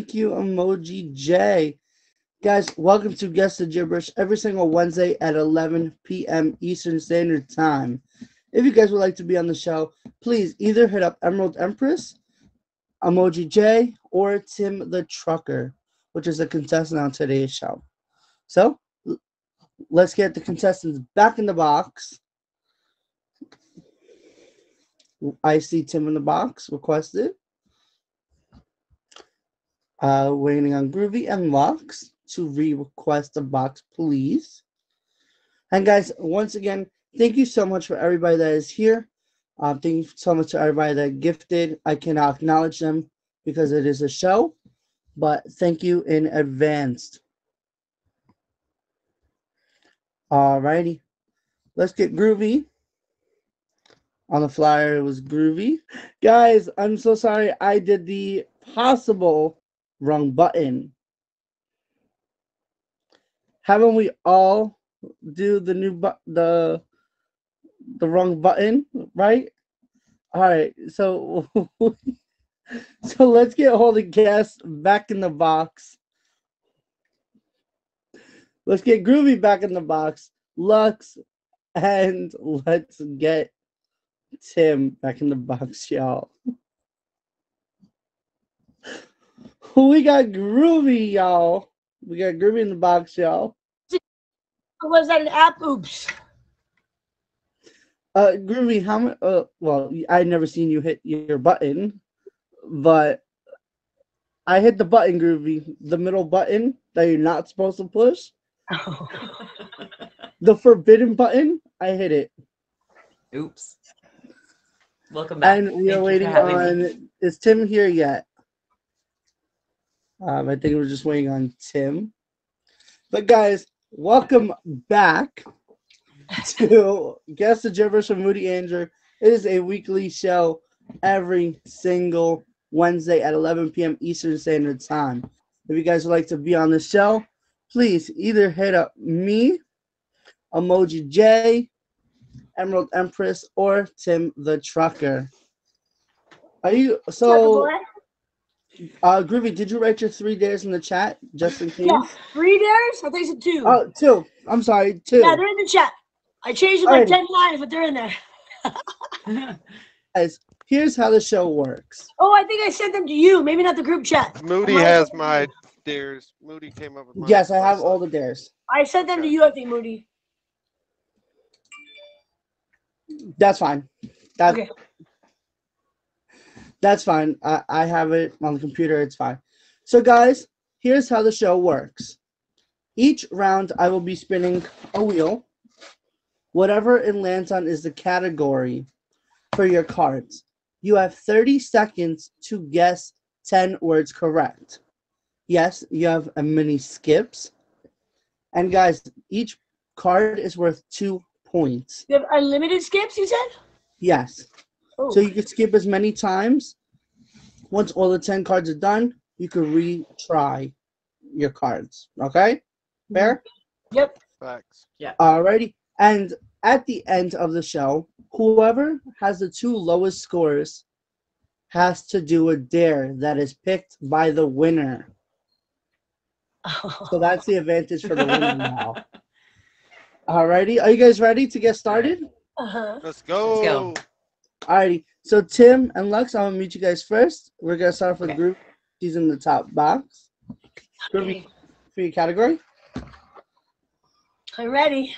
Thank you, Emoji J. Guys, welcome to Guess the Gibberish every single Wednesday at 11 p.m. Eastern Standard Time. If you guys would like to be on the show, please either hit up Emerald Empress, Emoji J, or Tim the Trucker, which is a contestant on today's show. So, let's get the contestants back in the box. I see Tim in the box requested. Uh, waiting on Groovy and Lux to re-request the box, please. And guys, once again, thank you so much for everybody that is here. Um, thank you so much to everybody that gifted. I cannot acknowledge them because it is a show, but thank you in advance. Alrighty, let's get groovy. On the flyer, it was groovy. Guys, I'm so sorry. I did the possible wrong button. Haven't we all do the new bu- the the wrong button, right? All right, so so let's get all the guests back in the box. Let's get Groovy back in the box, Lux, and let's get Tim back in the box, y'all. We got Groovy, y'all. We got Groovy in the box, y'all. Or was that an app? Oops. Uh, Groovy, how much? Uh, well, I never seen you hit your button, but I hit the button, Groovy, the middle button that you're not supposed to push, the forbidden button. I hit it, Oops. Welcome back. and we Thank are waiting having me. on. Is Tim here yet? Um, I think we're just waiting on Tim. But guys, welcome back to Guess the Gibberish from Moody Andrew. It is a weekly show every single Wednesday at 11 p.m. Eastern Standard Time. If you guys would like to be on the show, please either hit up me, Emoji J, Emerald Empress, or Tim the Trucker. Are you so? What? Uh, Groovy, did you write your three dares in the chat just in case? Yeah, three dares? I think it's two. Oh, two. I'm sorry, two. yeah, they're in the chat. I changed them like Alrighty. 10 times, but they're in there. Guys, here's how the show works. Oh, I think I sent them to you. Maybe not the group chat. Moody Am I- has my dares. Moody came up with mine. Yes, I have all the dares. I sent them to you, I think, Moody. That's fine. That, Okay. That's fine. I, I have it on the computer. It's fine. So, guys, here's how the show works. Each round, I will be spinning a wheel. Whatever it lands on is the category for your cards. You have 30 seconds to guess 10 words correct. Yes, you have a mini skips. And, guys, each card is worth two points. You have unlimited skips, you said? Yes. Oh, So you can skip as many times. Once all the 10 cards are done, you can retry your cards. Okay? Fair? yep. Facts. Yeah. Alrighty. And at the end of the show, whoever has the two lowest scores has to do a dare that is picked by the winner. So that's the advantage for the winner now. Alrighty. Are you guys ready to get started? Uh-huh. Let's go. Let's go. Alrighty. So Tim and Lux, I'm gonna meet you guys first. We're gonna start off with Okay. group. She's in the top box. Groovy for your category. I'm ready.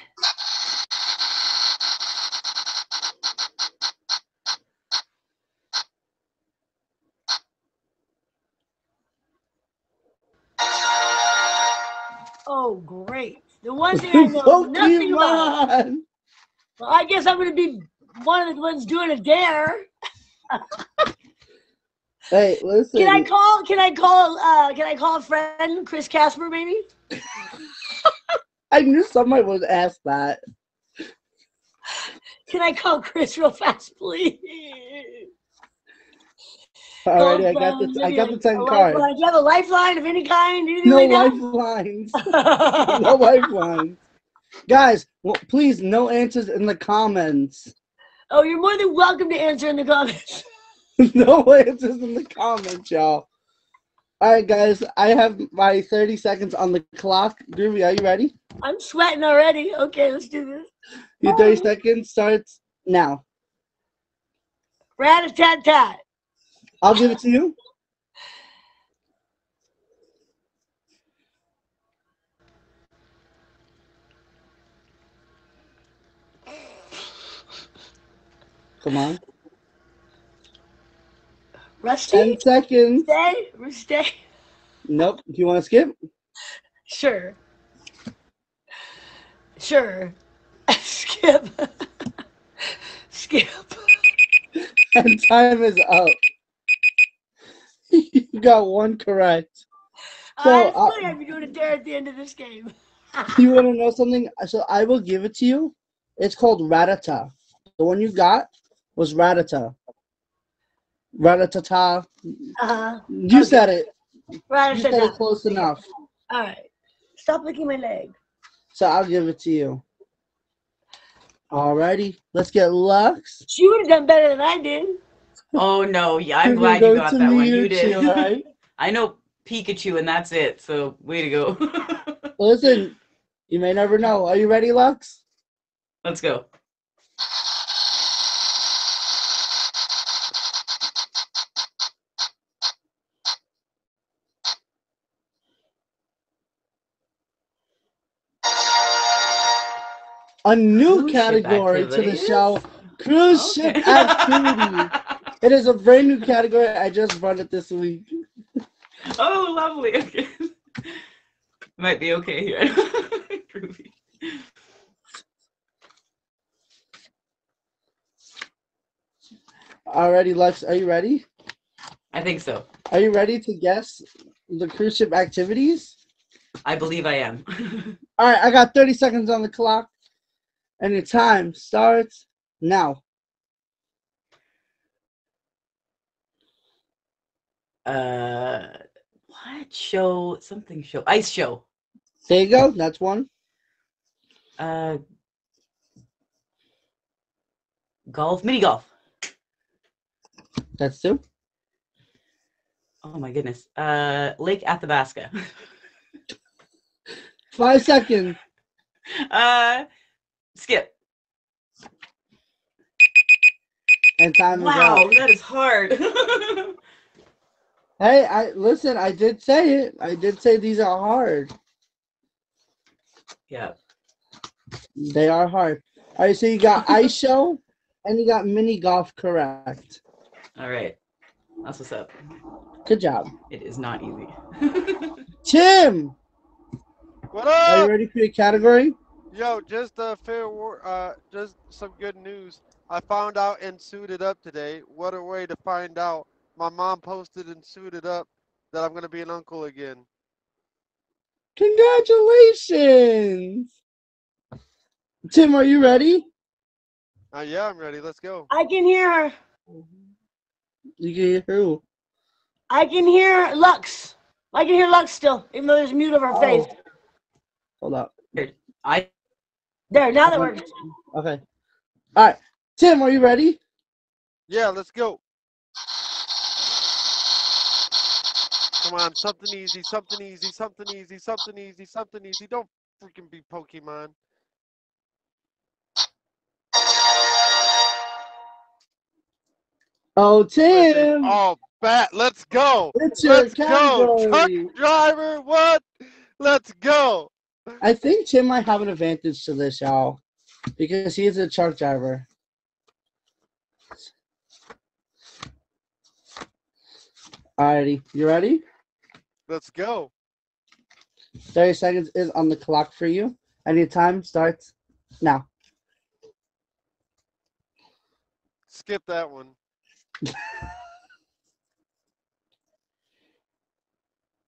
Oh, great. The one thing I know nothing about. Well, I guess I'm going to be one of the ones doing a dare. Hey, listen. Can I call? Can I call? Uh, can I call a friend, Chris Casper, maybe? I knew somebody would ask that. Can I call Chris real fast, please? Alrighty, I got the I got the ten cards. Do you have a lifeline of any kind? No that? lifelines. no lifelines. Guys, well, please, no answers in the comments. Oh, you're more than welcome to answer in the comments. no answers in the comments, y'all. All right, guys. I have my 30 seconds on the clock. Groovy, are you ready? I'm sweating already. Okay, let's do this. Your 30 seconds starts now. Rat a tat tat. I'll give it to you. Come on. Rusty. 10 seconds. Stay. Stay. Nope. Do you want to skip? Sure. Sure. Skip. Skip. And time is up. you got one correct. So, I uh, feel like I'm doing a dare at the end of this game. You want to know something? So I will give it to you. It's called Rattata. The one you got was Rattata. Ratatata. Uh-huh. You Okay. said it. Rat You said it close enough. All right. Stop licking my leg. So I'll give it to you. Alrighty. Let's get Lux. She would have done better than I did. Oh no, yeah, I'm glad gonna you got that one. You Mewtwo, did. alright? I know Pikachu and that's it. So way to go. Listen, you may never know. Are you ready, Lux? Let's go. A new Cruise category to the show. Cruise ship activity. It is a brand new category. I just run it this week. Oh, lovely. Okay. Might be okay here. Alrighty, Lux, are you ready? I think so. Are you ready to guess the cruise ship activities? I believe I am. All right, I got 30 seconds on the clock, and your time starts now. uh, what show? Something show. Ice show. There you go. That's one. Uh, golf. Mini golf. That's two. Oh my goodness. Uh, Lake Athabasca. Five seconds. uh, skip. And time is Wow, up. that is hard. Hey, I listen. I did say it. I did say these are hard. yeah. They are hard. All right, so you got ice show, and you got mini golf. Correct. All right. That's what's up. Good job, It is not easy. Tim. What Are you ready for your category? Yo, just a fair war. Uh, just some good news. I found out and suited up today. What a way to find out. My mom posted and suited up that I'm gonna be an uncle again. Congratulations, Tim. Are you ready? Uh, yeah, I'm ready. Let's go. I can hear her. You can hear who? I can hear Lux. I can hear Lux still, even though there's mute of her face. Oh. Hold up. I There, now that works. Okay. All right, Tim. Are you ready? Yeah, let's go. Come on, something easy, something easy, something easy, something easy, something easy. Don't freaking be Pokemon. Oh, Tim. Oh, bat. Let's go. It's your Let's go. Truck driver. What? Let's go. I think Tim might have an advantage to this, y'all, because he is a truck driver. Alrighty, you ready? Let's go. 30 seconds is on the clock for you, and your time starts now. Skip that one.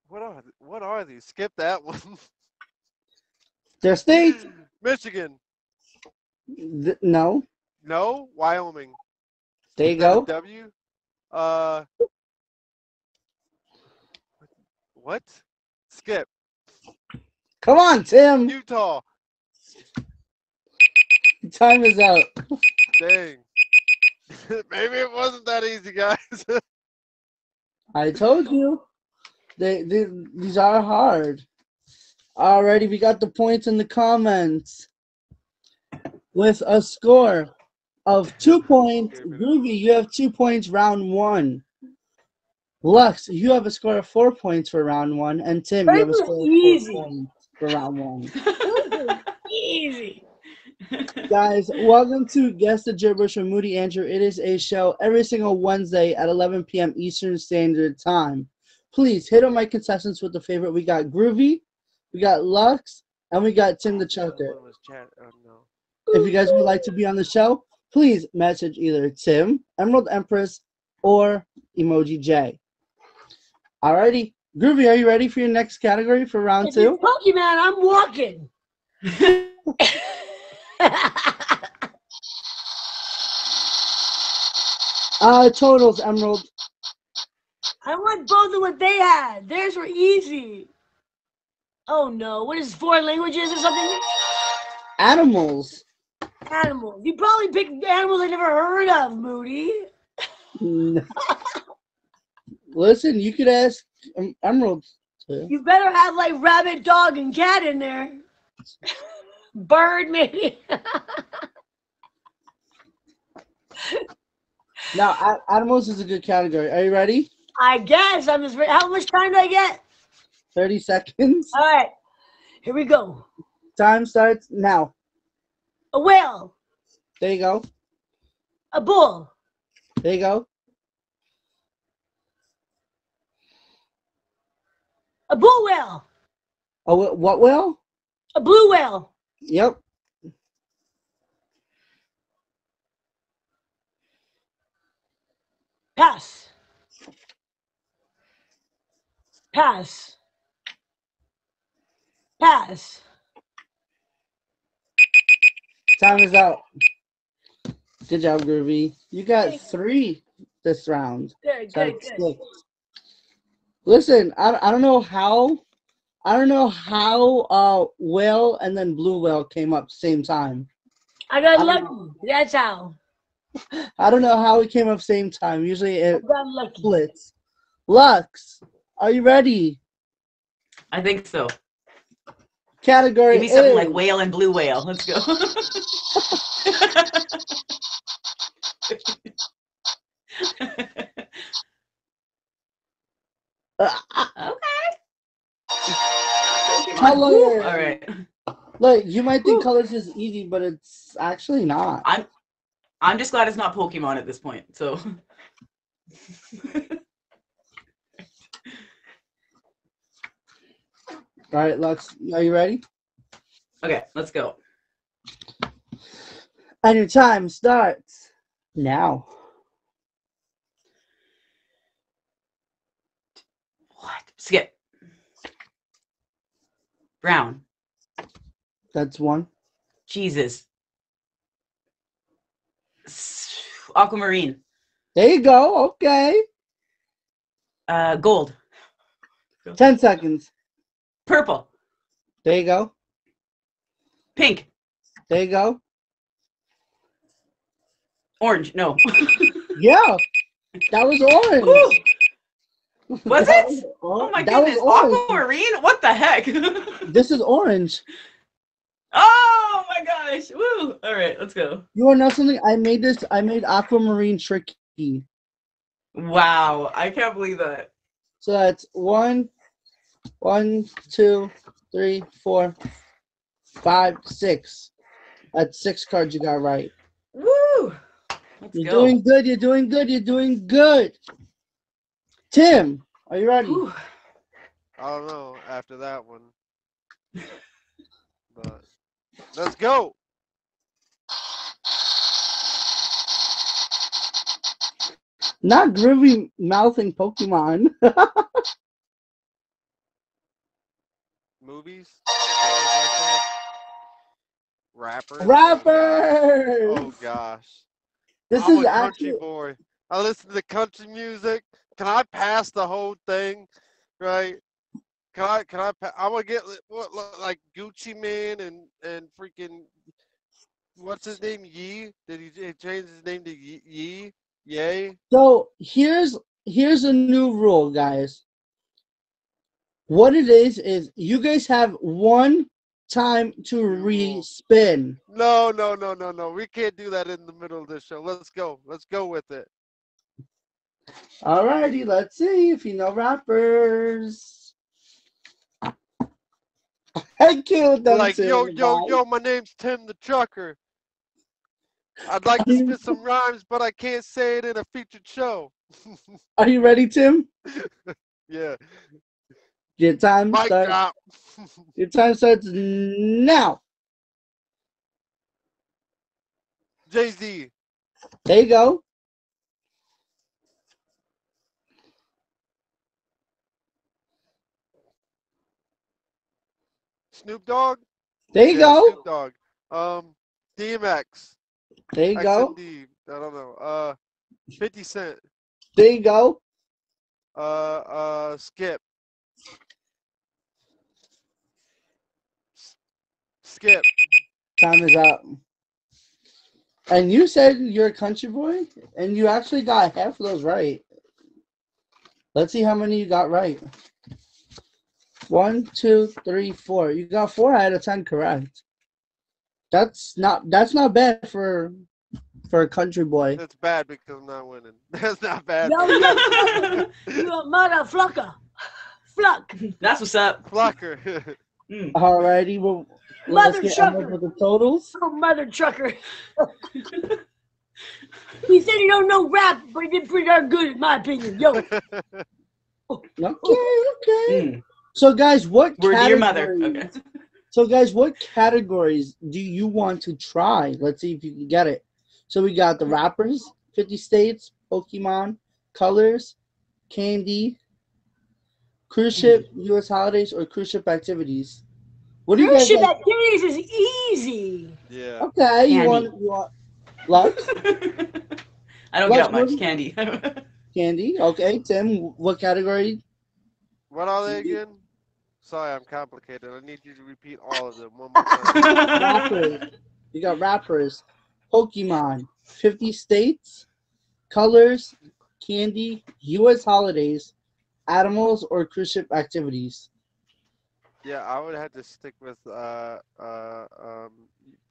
what are what are these? Skip that one. Their states? Michigan. Th- no. No. Wyoming. There you Is that a go. W. Uh. What? Skip. Come on, Tim. Utah. Time is up. Dang. Maybe it wasn't that easy, guys. I told you. They, they these are hard. Alrighty, we got the points in the comments. With a score of two points, Groovy, you have two points round one. Lux, you have a score of four points for round one, and Tim, you have a score of easy. four points for round one. Easy. Guys, welcome to Guess the Gibberish with Moody Andrew. It is a show every single Wednesday at 11 p.m. Eastern Standard Time. Please hit on my contestants with the favorite. We got Groovy, we got Lux, and we got Tim the Choker. Someone was chat- oh, no. If you guys would like to be on the show, please message either Tim, Emerald Empress, or Emoji J. Alrighty, Groovy, are you ready for your next category for round If two? Pokemon, I'm walking. Uh, totals, Emerald. I want both of what they had. Theirs were easy. Oh no, what is four languages or something? Animals. Animals. You probably picked animals I never heard of, Moody. Mm. Listen, you could ask um, Emerald. too. You better have like rabbit, dog, and cat in there. Bird, maybe. Now, a- animals is a good category. Are you ready? I guess I'm just. How much time do I get? 30 seconds. All right, here we go. Time starts now. A whale, There you go. a bull, There you go. a bull whale, Oh, wh- what whale? a blue whale, Yep. pass, pass, pass. Time is out. Good job, Groovy. You got three this round. Good, So good, good. six. Listen, I, I don't know how. I don't know how uh whale and then blue whale came up same time. I got I lucky. don't That's how. I don't know how it came up same time. Usually I it got lucky. splits. Lux, are you ready? I think so. Category Give me something is like whale and blue whale. Let's go. okay. Color. All right. Look, you might think Whew. colors is easy, but it's actually not. I'm I'm just glad it's not Pokemon at this point. So All right, Lux, are you ready? okay, let's go. And your time starts now. What? Skip. Brown. That's one. Jesus. Aquamarine. There you go. Okay. Uh, gold. Ten seconds. Purple. There you go. Pink. There you go. Orange. No. Yeah. That was orange. Woo! Was That it? or- Oh my that goodness. Aquamarine? What the heck? This is orange. oh my gosh. Woo. All right, let's go. You wanna know something? I made this. I made aquamarine tricky. Wow. I can't believe that. So that's one, one, two, three, four, five, six. That's six cards you got right. Woo. Let's You're go. doing good. You're doing good. You're doing good. Tim, are you ready? Whew. I don't know after that one. But let's go. Not groovy mouthing Pokemon. Movies. Is that what they say? Rappers. Rappers. Oh gosh. This I'm is a country actually boy. I listen to country music. Can I pass the whole thing? Right? Can I? Can I? Pa- I want to get what li- like Gucci Mane and and freaking what's his name? Yee? Did he, change his name to? Yee? Yay? so. Here's here's a new rule, guys. What it is is you guys have one time to re-spin. No, no, no, no, no. We can't do that in the middle of the show. Let's go. Let's go with it. Alrighty, let's see if you know rappers. I killed them. like, yo, yo, yo, my name's Tim the Trucker. I'd like to spit some rhymes, but I can't say it in a featured show. Are you ready, Tim? yeah. Your time Mic starts. Your time starts now. Jay Z. There you go. Snoop Dogg. There you Yeah, go. Snoop Dogg. Um, DMX. There you go. XMD. I don't know. Uh, 50 Cent. There you go. Uh, uh, Skip. Skip. Time is up. And you said you're a country boy, and you actually got half of those right. Let's see how many you got right. One, two, three, four. You got four out of ten correct. That's not that's not bad for for a country boy. That's bad because I'm not winning. That's not bad. Yo, yo, Flucker. you a mother flucker. Fluck. That's what's up. Flocker. Mm. Alrighty, well let's Mother get on trucker. with the totals. Oh, mother trucker. he said he don't know rap, but he did pretty darn good in my opinion. Yo. Okay, okay. Mm. So guys, what Word to your mother. categories- Okay. So, guys, what categories do you want to try? Let's see if you can get it. So, we got the rappers, 50 states, Pokemon, colors, candy, cruise hmm. ship, U.S. holidays, or cruise ship activities. What do you guys Cruise ship like? activities is easy. yeah. Okay, you Candy. want, you want Lux, I don't What- get out much what- candy. candy. Okay, Tim, what category? What are they again? Sorry, I'm complicated. I need you to repeat all of them one more time. Rappers. You got rappers, Pokemon, 50 states, colors, candy, U.S. holidays, animals, or cruise ship activities. yeah, I would have to stick with uh uh um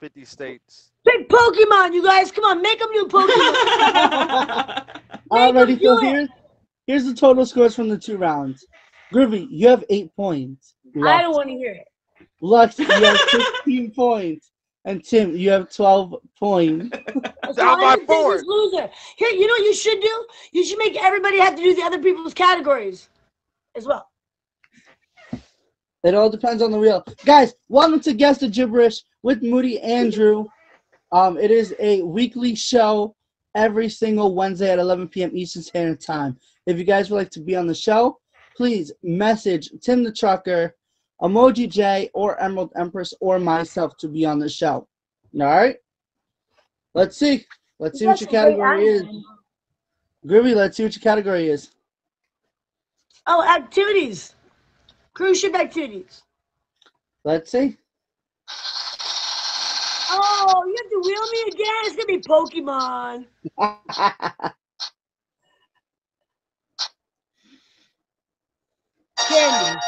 50 states. Big Pokemon, you guys. Come on, make them new Pokemon. Alrighty, them so do here's here's the total scores from the two rounds. Groovy, you have eight points. I don't want to hear it. Lux, you have 16 points. And Tim, you have 12 points. That's Down by four. loser. Here, you know what you should do? You should make everybody have to do the other people's categories as well. It all depends on the wheel. Guys, welcome to Guess the Gibberish with Moody Andrew. Um, it is a weekly show every single Wednesday at 11 p.m. Eastern Standard Time. If you guys would like to be on the show, please message Tim the Trucker, Emoji J, or Emerald Empress, or myself to be on the show. All right? Let's see. Let's see what your That's a great category is. Groovy, let's see what your category is. Oh, activities. Cruise ship activities. Let's see. Oh, you have to wheel me again? It's going to be Pokemon. Candy.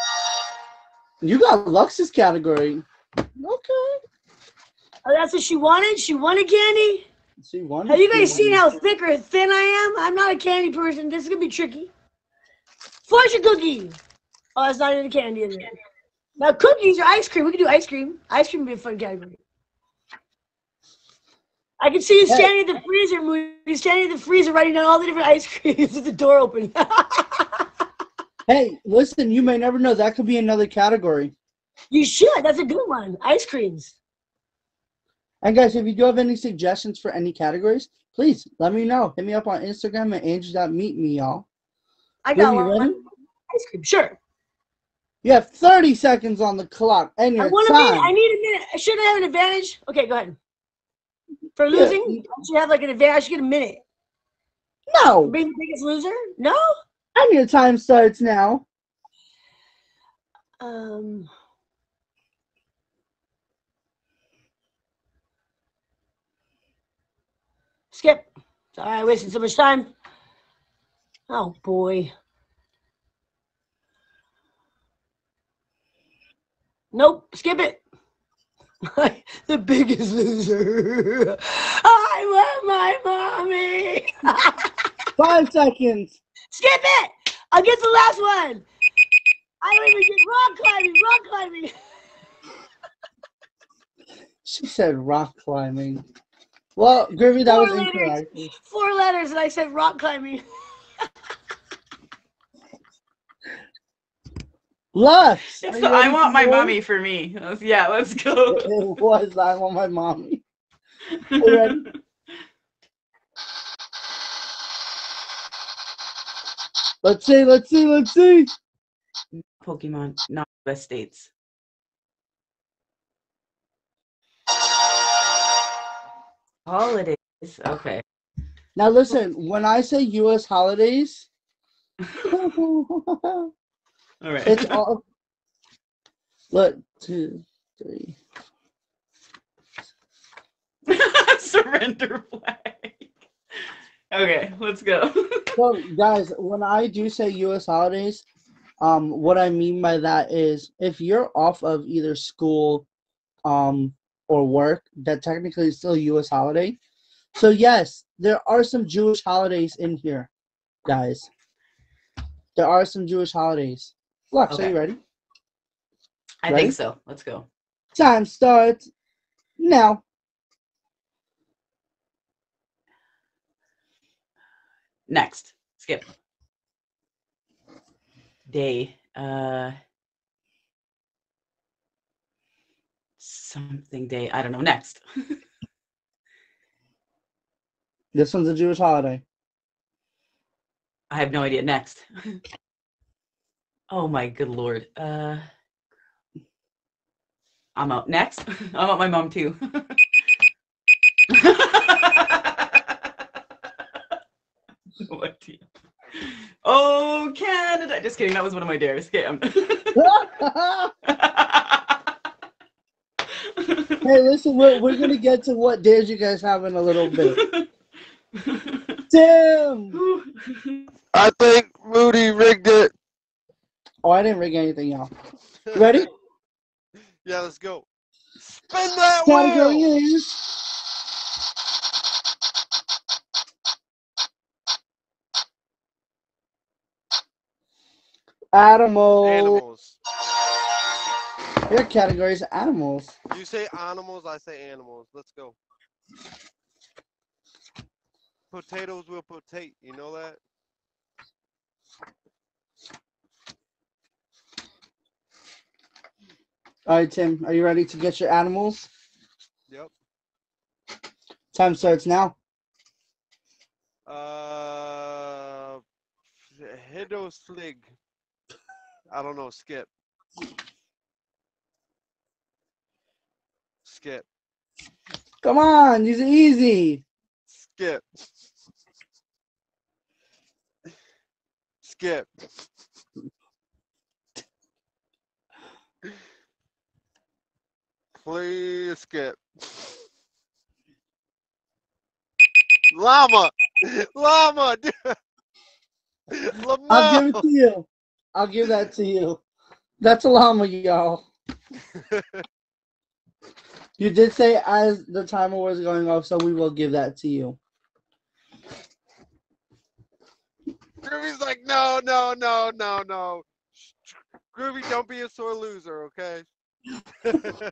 You got Lux's category. Okay. Oh, that's what she wanted? She wanted candy? See one. Have you guys seen how thick or thin I am? I'm not a candy person. This is going to be tricky. Fortune cookie. Oh, that's not even candy, is it? Now, cookies or ice cream. We can do ice cream. Ice cream would be a fun category. I can see you Hey. standing at the freezer, Moody, standing at the freezer writing down all the different ice creams with the door open. Hey, listen, you may never know. That could be another category. you should. That's a good one. Ice creams. And guys, if you do have any suggestions for any categories, please let me know. Hit me up on Instagram at angel.meetme, y'all. I got one. ready? Ice cream. Sure. You have 30 seconds on the clock and I your want a minute. I need a minute. Should I have an advantage? Okay, go ahead. For losing, Yeah. I should have like an advantage. I should get a minute. No, Being the biggest loser? No. And your time starts now. Um. Skip. Sorry, I wasted so much time. Oh boy. Nope, skip it. the biggest loser. I love my mommy. Five seconds. Skip it. I'll get the last one. I don't even get rock climbing. Rock climbing. She said rock climbing. Well, Groovy, that was Four letters. incorrect. Four letters, and I said rock climbing. Lux. It's are the you I want my yours? mommy for me. Yeah, let's go. It was I want my mommy. you ready? Let's see, let's see, let's see. Pokemon, not West States. Holidays. Okay. Now listen, when I say U.S. holidays, All right. it's all. Look, two, three. Surrender flag. Okay, let's go. So, guys, when I do say U.S. holidays, um, what I mean by that is if you're off of either school, um, or work, that technically is still a U.S. holiday. So yes, there are some Jewish holidays in here, guys. There are some Jewish holidays. Lux, are you ready? I Ready? think so. Let's go. Time starts now. Next. Skip. Day. Uh something day. I don't know. Next. This one's a Jewish holiday. I have no idea. Next. oh my good lord. Uh I'm out. Next. I'm out my mom too. what do Oh, Canada. Just kidding. That was one of my dares. Okay. I'm- hey, listen, we're, we're gonna get to what days you guys have in a little bit. Tim. I think Moody rigged it. Oh, I didn't rig anything, y'all. Ready? yeah, let's go. Spin that Category wheel. is animals. Animals. Your category is animals. You say animals, I say animals. Let's go. Potatoes will potate. You know that? All right, Tim, are you ready to get your animals? Yep. Time starts now. Uh, Hidoslig. I don't know. Skip. Skip. Come on, these are easy. Skip. Skip. Please skip. Llama. Llama. dude. I'll give it to you. I'll give that to you. That's a llama, y'all. You did say as the timer was going off, so we will give that to you. Groovy's like, no, no, no, no, no. Groovy, don't be a sore loser, okay?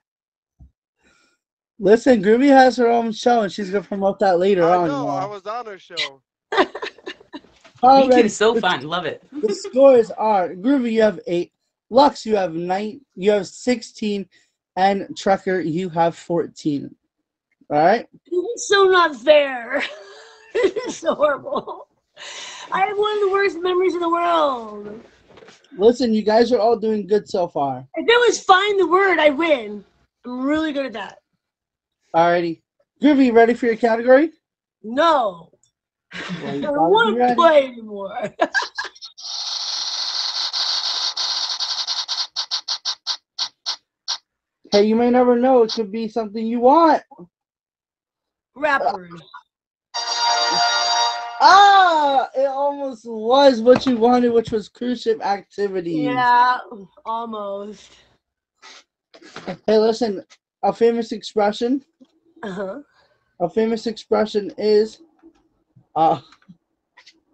Listen, Groovy has her own show, and she's gonna promote that later I on. know, I was on her show. Me Alrighty, too. So the- fun. Love it. The scores are Groovy, you have eight. Lux, you have nine. You have sixteen, and Trucker, you have fourteen. All right. This is so not fair. this is so horrible. I have one of the worst memories in the world. Listen, you guys are all doing good so far. If it was find the word, I win. I'm really good at that. Alrighty. Groovy, ready for your category? No. I don't want to play anymore. Hey, you may never know. It could be something you want. Rappers. Ah, it almost was what you wanted, which was cruise ship activities. Yeah, almost. Hey, listen, a famous expression. Uh huh. A famous expression is. Uh,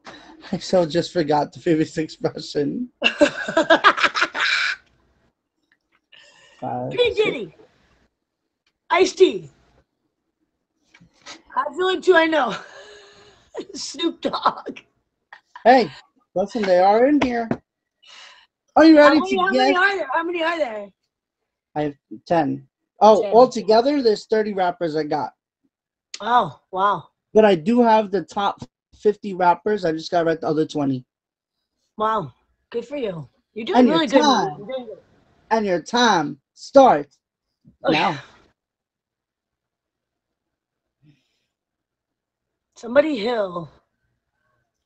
I so just forgot the famous expression. Uh, P Diddy. Ice T. I feel it too. I know. Snoop Dogg. hey, listen, they are in here. Are you How ready many, to how many are there? How many are there? I have 10. Oh, Ten. altogether, there's 30 rappers I got. Oh wow, But I do have the top 50 rappers. I just got to write the other 20. wow. Good for you. You're doing And really good. time. You're doing good. And your time starts Okay. Oh, now. Somebody Hill.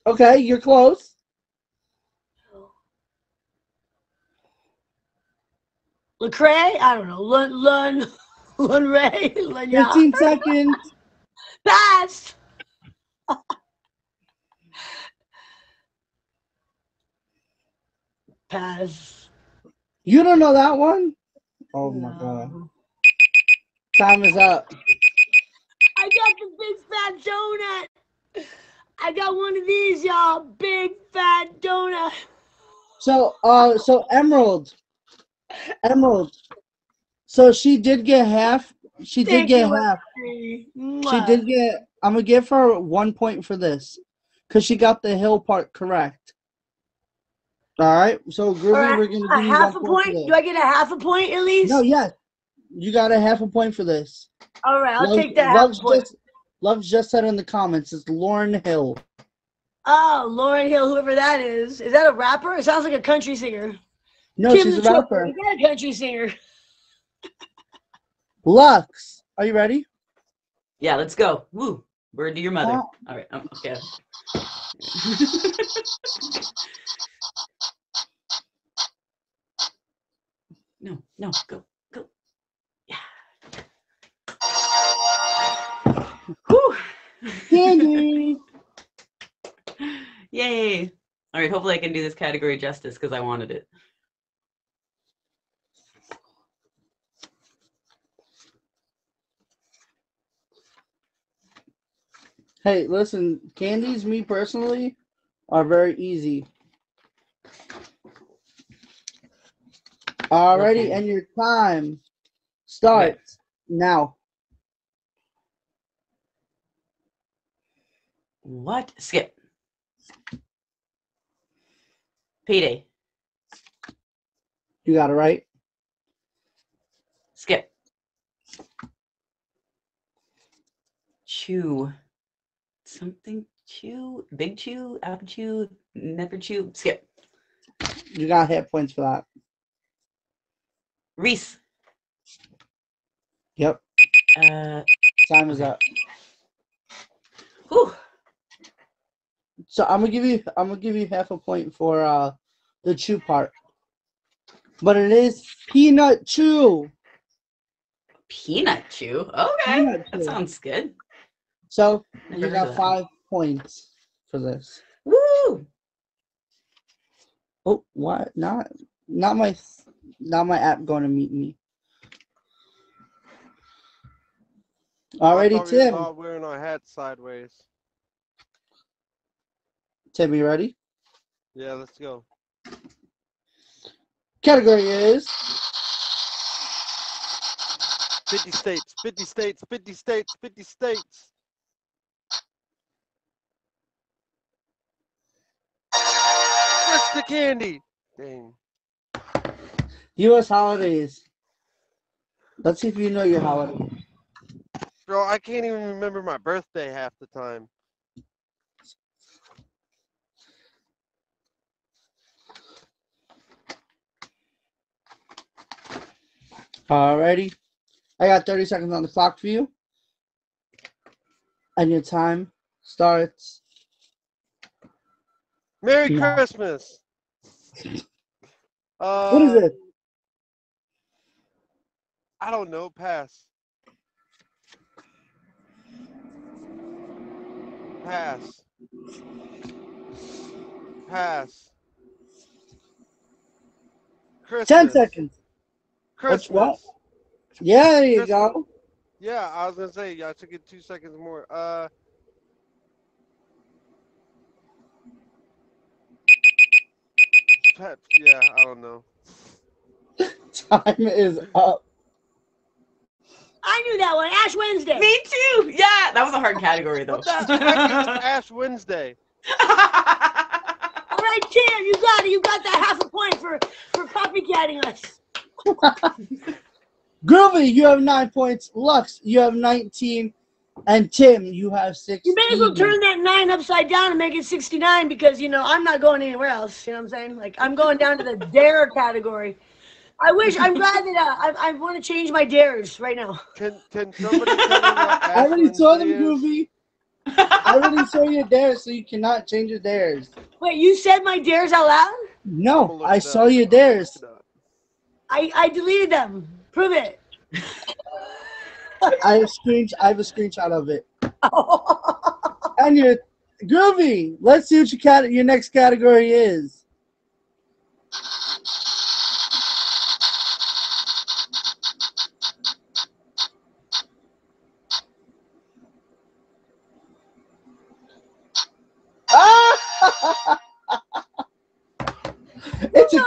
Okay, you're close. Lecrae? I don't know. Lun Lun Lun Ray. Lun 15 seconds. Pass. You don't know that one? Oh my god. Time is up. I got the big fat donut. I got one of these, y'all. Big fat donut. So, uh, so Emerald, Emerald. So she did get half. She did get half. She She did get. I'm gonna give her one point for this, cause she got the hill part correct. All right. So Groovy, Alright, we're gonna A give you half a point. point? Do I get a half a point at least? No, yes. You got a half a point for this. All right, I'll Love- take that half a Love's point. just, Love's just said in the comments. It's Lauryn Hill. Oh, Lauryn Hill, whoever that is. Is that a rapper? It sounds like a country singer. No, Kim she's a rapper. Is that a country singer? Lux, are you ready? Yeah, let's go. Woo. Word to your mother. Oh. All right. Um, okay. no, go, go. Yeah. Candy. Yay. All right, hopefully I can do this category justice because I wanted it. Hey, listen, candies, me personally, are very easy. Alrighty, and your time starts now. What? Skip. PD. You got it right. Skip. Chew. Something chew. Big chew. Apple chew. Never chew. Skip. You got hit points for that. Reese. Yep. Uh. Time is up. Whew. So I'm gonna give you I'm gonna give you half a point for uh the chew part. But it is peanut chew. Peanut chew. Okay. Peanut That chew. sounds good. So you got five points for this. Woo. Oh, what? Not, not my, not my app going to meet me. Alrighty, thought we was Tim. all wearing our hats sideways. Tim, you ready? Yeah, let's go. Category is 50 states, 50 states, 50 states, 50 states. What's the candy? Dang. U.S. holidays. Let's see if you know your holiday. Bro, I can't even remember my birthday half the time. Alrighty. I got 30 seconds on the clock for you. And your time starts. Merry. Christmas. Uh, What is it? I don't know. Pass. Pass. Pass. Christmas. 10 seconds. What's what? Yeah, there you Christmas. go. Yeah, I was gonna say. I took it two seconds more. Uh. Yeah, I don't know. Time is up. I knew that one. Ash Wednesday. Me too. Yeah, that was a hard category though. What the heck is Ash Wednesday? All right, Tim, you got it. You got that half a point for for copycatting us. Groovy, you have nine points. Lux, you have 19. And Tim, you have six. You may as well turn that nine upside down and make it 69 because, you know, I'm not going anywhere else. You know what I'm saying? Like, I'm going down to the dare category. I wish, I'm glad that uh, I, I want to change my dares right now. Can Can somebody tell me what I already saw them, Wednesday is? Groovy. I already saw your dares, so you cannot change your dares. Wait, you said my dares out loud? No, I it saw your I'm gonna look dares. I, I deleted them. Prove it. I have screen. I have a screenshot of it. And your Groovy, let's see what your cat your next category is. Ah!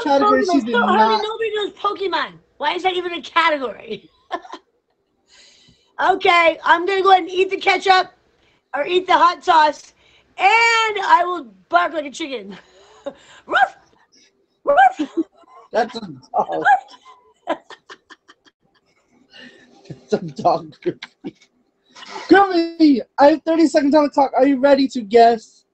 Category she did not. nobody knows Pokemon. Why is that even a category? okay, I'm gonna go ahead and eat the ketchup or eat the hot sauce, and I will bark like a chicken. Ruff, ruff. That's a dog. That's a dog. Groovy. Groovy, I have 30 seconds on the clock. Are you ready to guess?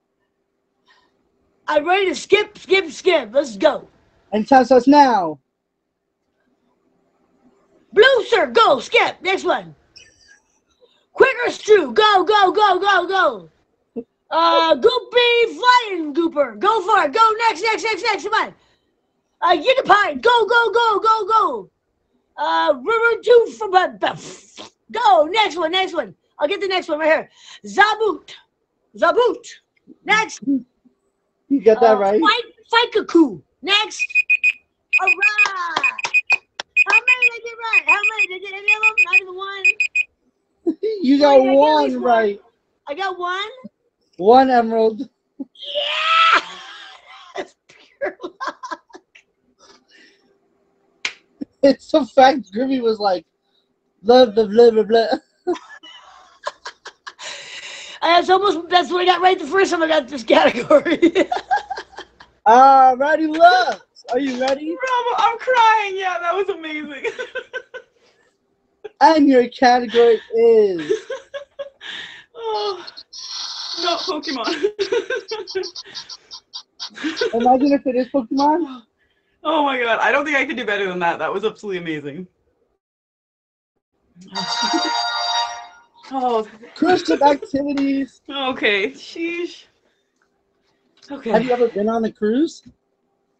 I'm ready to skip, skip, skip. Let's go. And time starts now. Blue, sir, go. Skip. Next one. Quicker, Strew. Go, go, go, go, go. Uh, Goopy Flying Gooper. Go for it. Go next, next, next, next. Come on. Uh, Unipine. Go, go, go, go, go. Uh, River Tooth from Go. Next one, next one. I'll get the next one right here. Zaboot. Zaboot. Next. You got that Uh, right? Fight, Fight Next. All right. How many did I get right? How many? Did I get any of them? Not even one. You got I one one. right. I got one. One emerald. Yeah. That's pure luck. It's a fact. Groovy was like, blah, blah, blah, blah, blah. That's almost that's what I got right the first time I got this category. Alrighty, Lux. Are you ready? Bravo, I'm crying. Yeah, that was amazing. And your category is oh, not Pokemon. Imagine if it is Pokemon. oh my god, I don't think I could do better than that. That was absolutely amazing. oh, Christian activities. okay. Sheesh. Okay. Have you ever been on a cruise?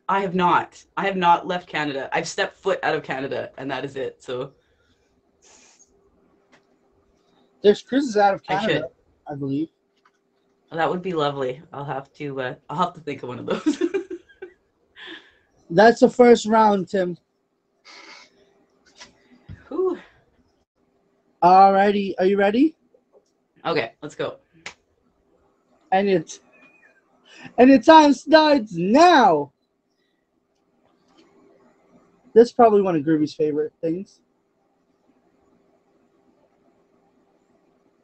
I have not. I have not left Canada. I've stepped foot out of Canada, and that is it. So There's cruises out of I. Canada, I believe. that would be lovely. I'll have to. Uh, I'll have to think of one of those. That's the first round, Tim. Whew. Alrighty, are you ready? Okay, let's go. And it and your time starts now. This is probably one of Groovy's favorite things.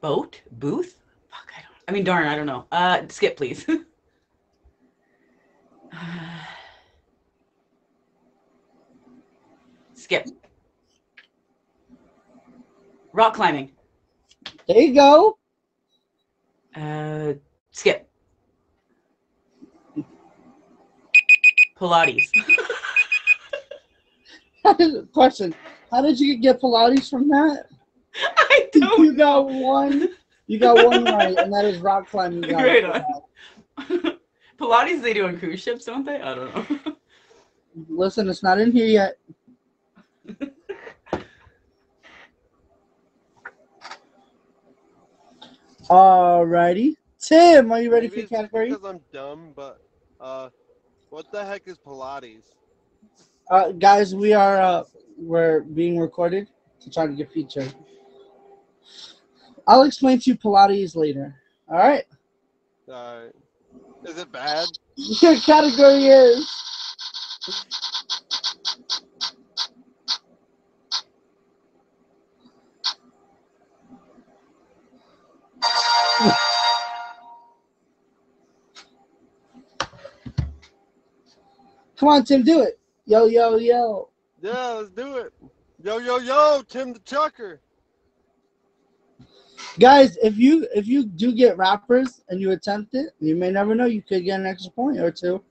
Boat? Booth? Fuck, I don't. I mean, darn, I don't know. Uh, skip, please. skip. Rock climbing. There you go. Uh, skip. Pilates. Question: How did you get Pilates from that? I You don't got know. one. You got one right, and that is rock climbing. You got Great it. on. Pilates they do on cruise ships, don't they? I don't know. Listen, it's not in here yet. Alrighty. Tim, are you ready for Maybe your category? Because I'm dumb, but uh, what the heck is Pilates? Uh, guys, we are uh, we're being recorded to try to get featured. I'll explain to you Pilates later. All right. Alright. Is it bad? Your category is Come on, Tim, do it. Yo, yo, yo. Yeah, let's do it. Yo, yo, yo, Tim the Chucker. Guys, if you if you do get rappers and you attempt it, you may never know. You could get an extra point or two.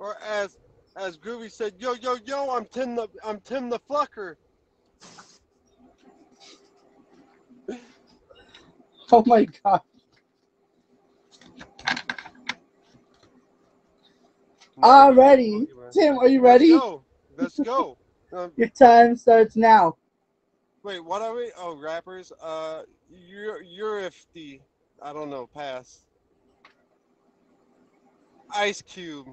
Or as as Groovy said, yo, yo, yo, I'm Tim the I'm Tim the Flucker. Oh my god. Alrighty. Tim, are you ready? Let's go. Let's go. Um, Your time starts now. wait, what are we? Oh, rappers. Uh, you're you're if the I don't know. Pass. Ice Cube.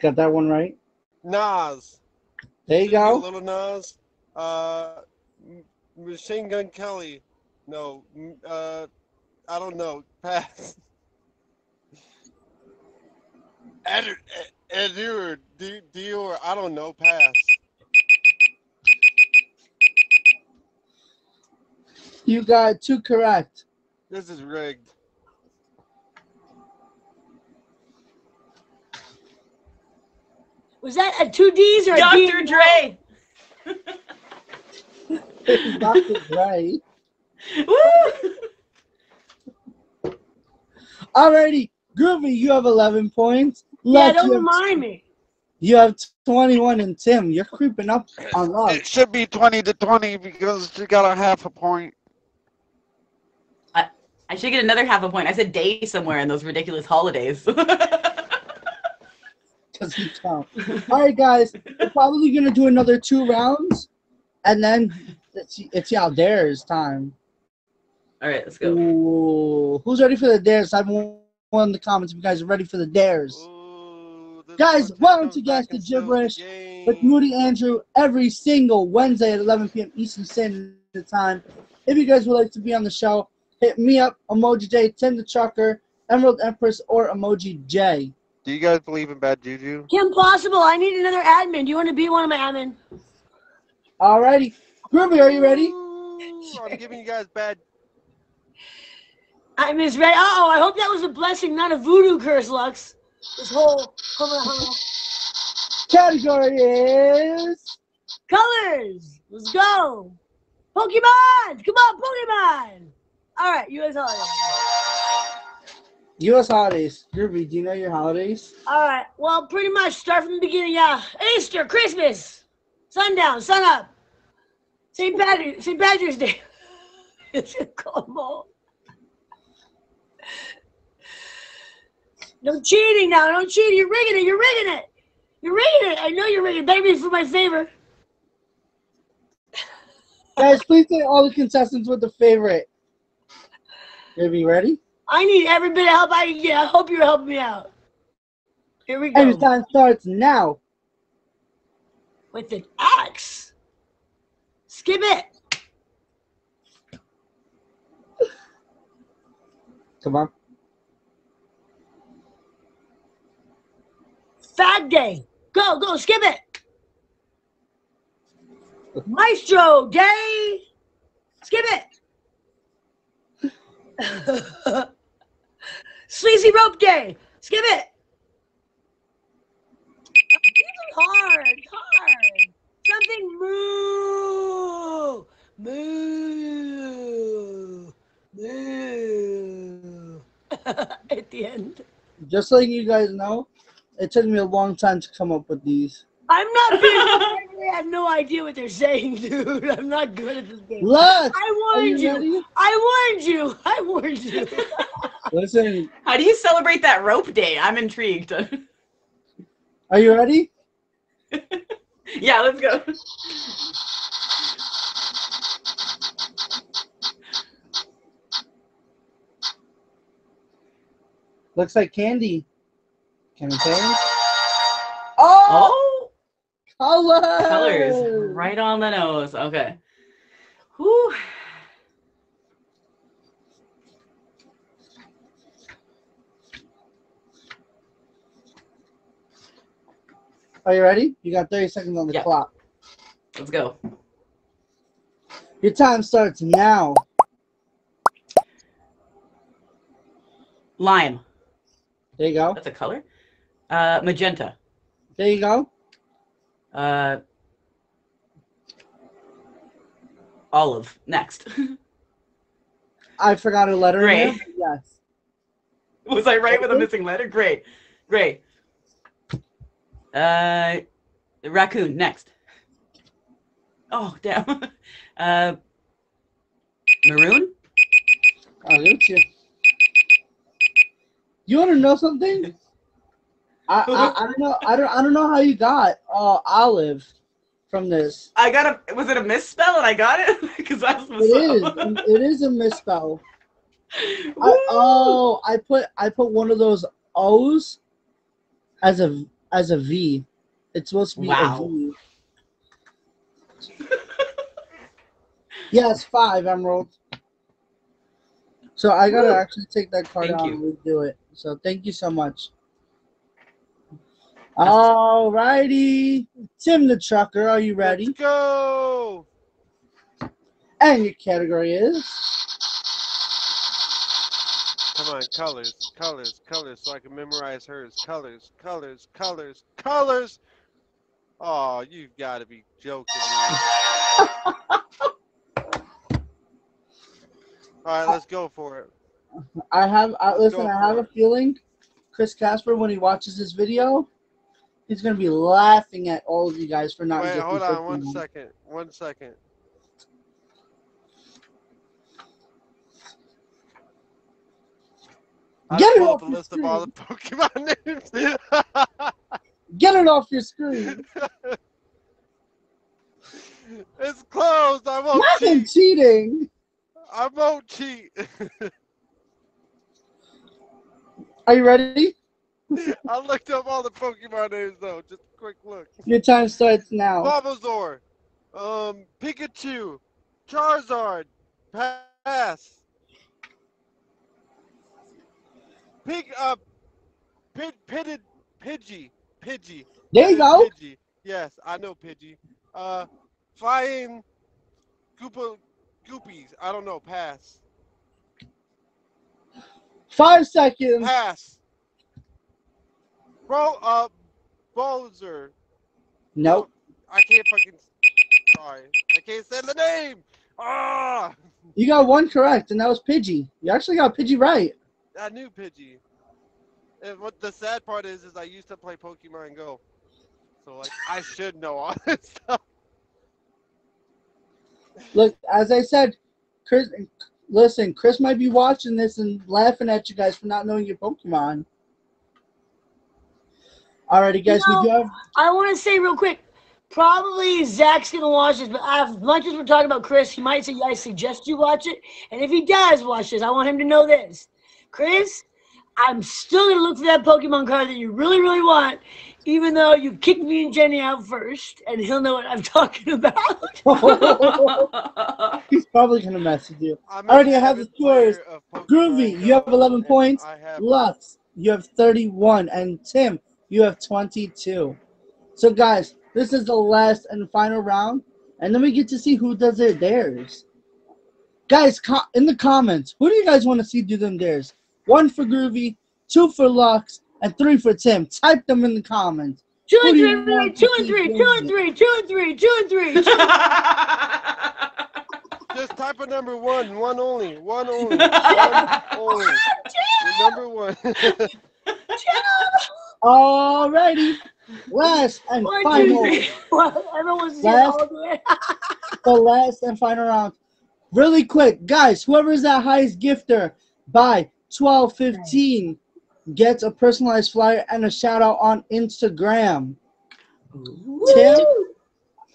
Got that one right. Nas. There you go. Little Nas. Uh, Machine Gun Kelly. No. Uh, I don't know. Pass. Ed, Ed, Edward, Dior, I don't know. Pass. You got two correct. This is rigged. Was that a two D's or a D? Dr. Dre. Dr. Dre. Woo! Alrighty, Groovy, you have 11 points. Yeah, Lex, don't you, have, remind me. you have 21, and Tim, you're creeping up on us. It should be 20 to 20 because you got a half a point. I I should get another half a point. I said day somewhere in those ridiculous holidays. Because you count. Alright, guys, we're probably going to do another two rounds, and then it's, it's y'all dares time. All right, let's go. Ooh, who's ready for the dares? I want one in the comments if you guys are ready for the dares. Ooh, this Guys, welcome to back Guess the and steals Gibberish with Moody Andrew every single Wednesday at 11 p.m. Eastern Standard Time. If you guys would like to be on the show, hit me up, Emoji J, Tim the Trucker, Emerald Empress, or Emoji J. Do you guys believe in bad juju? Kim Possible, I need another admin. Do you want to be one of my admin? Alrighty. Groovy, are you ready? Ooh, I'm giving you guys bad. I'm Miss Red. Oh, I hope that was a blessing, not a voodoo curse, Lux. This whole. Category is colors. Let's go. Pokemon. Come on, Pokemon. All right, you guys holidays. U.S. holidays. Groovy, do you know your holidays? All right. Well, pretty much start from the beginning. Yeah, Easter, Christmas, sundown, sun up, St. Patrick, St. Patrick's Day. Come on. No cheating now. No cheating. You're rigging it. You're rigging it. You're rigging it. I know you're rigging it. Better be for my favor. Guys, please say all the contestants with the favorite. Groovy, ready? I need every bit of help I can get. I hope you're helping me out. Here we And go. time starts now. With an axe. Skip it. Come on. Fat day. Go, go, skip it. Maestro day. Skip it. Sleazy rope day. Skip it. Hard, hard. Something moo. Moo. Moo. At the end. Just letting you guys know, it took me a long time to come up with these. I'm not being I have no idea what they're saying, dude. I'm not good at this game. Look! I warned you you. I warned you. I warned you. Listen, How do you celebrate that rope day? I'm intrigued. are you ready? yeah, let's go. Looks like candy. Can I say? Oh, Oh, colors. colors. Right on the nose. Okay. Whew. Are you ready? You got 30 seconds on the Yeah. clock. Let's go. Your time starts now. Lime. There you go. That's a color. Uh, magenta. There you go. Uh, olive. Next. I forgot a letter. Gray. Yes. Was I right with a missing letter? Great. Great. Uh, raccoon. Next. Oh, damn. Uh, maroon? I'll give you. You want to know something? I, I, I don't know. I don't. I don't know how you got uh, olive from this. I got a. Was it a misspell and I got it? Because that's It is. It is a misspell. I, oh, I put I put one of those O's as a as a V. It's supposed to be Wow. a V. yes, five emerald. So I gotta Woo. actually take that card Thank out you. and redo it. So thank you so much. Alrighty, Tim the trucker, are you ready? Let's go. And your category is Come on, colors, colors, colors, so I can memorize hers. Colors, colors, colors, colors. Oh, you've got to be joking. All right, let's go for it. I have. Uh, I, listen, I have for a feeling Chris Casper, when he watches this video, he's gonna be laughing at all of you guys for not Wait, hold on one second. One second. I Get it off the your list of all the Pokemon names. Get it off your screen. it's closed. I won't Nothing cheat. cheating. I won't cheat. Are you ready? I looked up all the Pokemon names though. Just a quick look. Your time starts now. Bulbasaur, um, Pikachu, Charizard, pass. Pig, uh, pid, pitted, Pidgey, Pidgey. There you go. Pidgey. Yes, I know Pidgey. Uh, flying, Goopa, Goopies. I don't know. Pass. Five seconds. Pass. Bro, uh, Bowser. Nope. I can't fucking. Sorry, I can't say the name. Ah, You got one correct, and that was Pidgey. You actually got Pidgey right. I knew Pidgey. And what the sad part is, is I used to play Pokemon Go, so like I should know all this stuff. Look, as I said, Chris. Listen, Chris might be watching this and laughing at you guys for not knowing your Pokemon. Alrighty, guys, You know- we do have I want to say real quick. Probably Zach's gonna watch this, but as much as we're talking about Chris, he might say, "I suggest you watch it." And if he does watch this, I want him to know this, Chris. I'm still gonna look for that Pokemon card that you really, really want, even though you kicked me and Jenny out first, and he'll know what I'm talking about. He's probably gonna message you. I'm Already, I have the avid scores. player of Pokemon Groovy, you have 11 points. I have Lux, you have 31, and Tim, you have 22. So, guys, this is the last and final round, and then we get to see who does their dares. Guys, co- in the comments, who do you guys want to see do them dares? One for Groovy, two for Lux, and three for Tim. Type them in the comments. Two Who and do three, you everybody. want Two and three, two and three, two and three, two and three. Just type a number one, one only, one only, one only. Number one. Alrighty, last and One, two, final. three. Everyone wants to see it Last- all the the last and final round. Really quick, guys, whoever's that highest gifter by 1215 gets a personalized flyer and a shout out on Instagram. Tim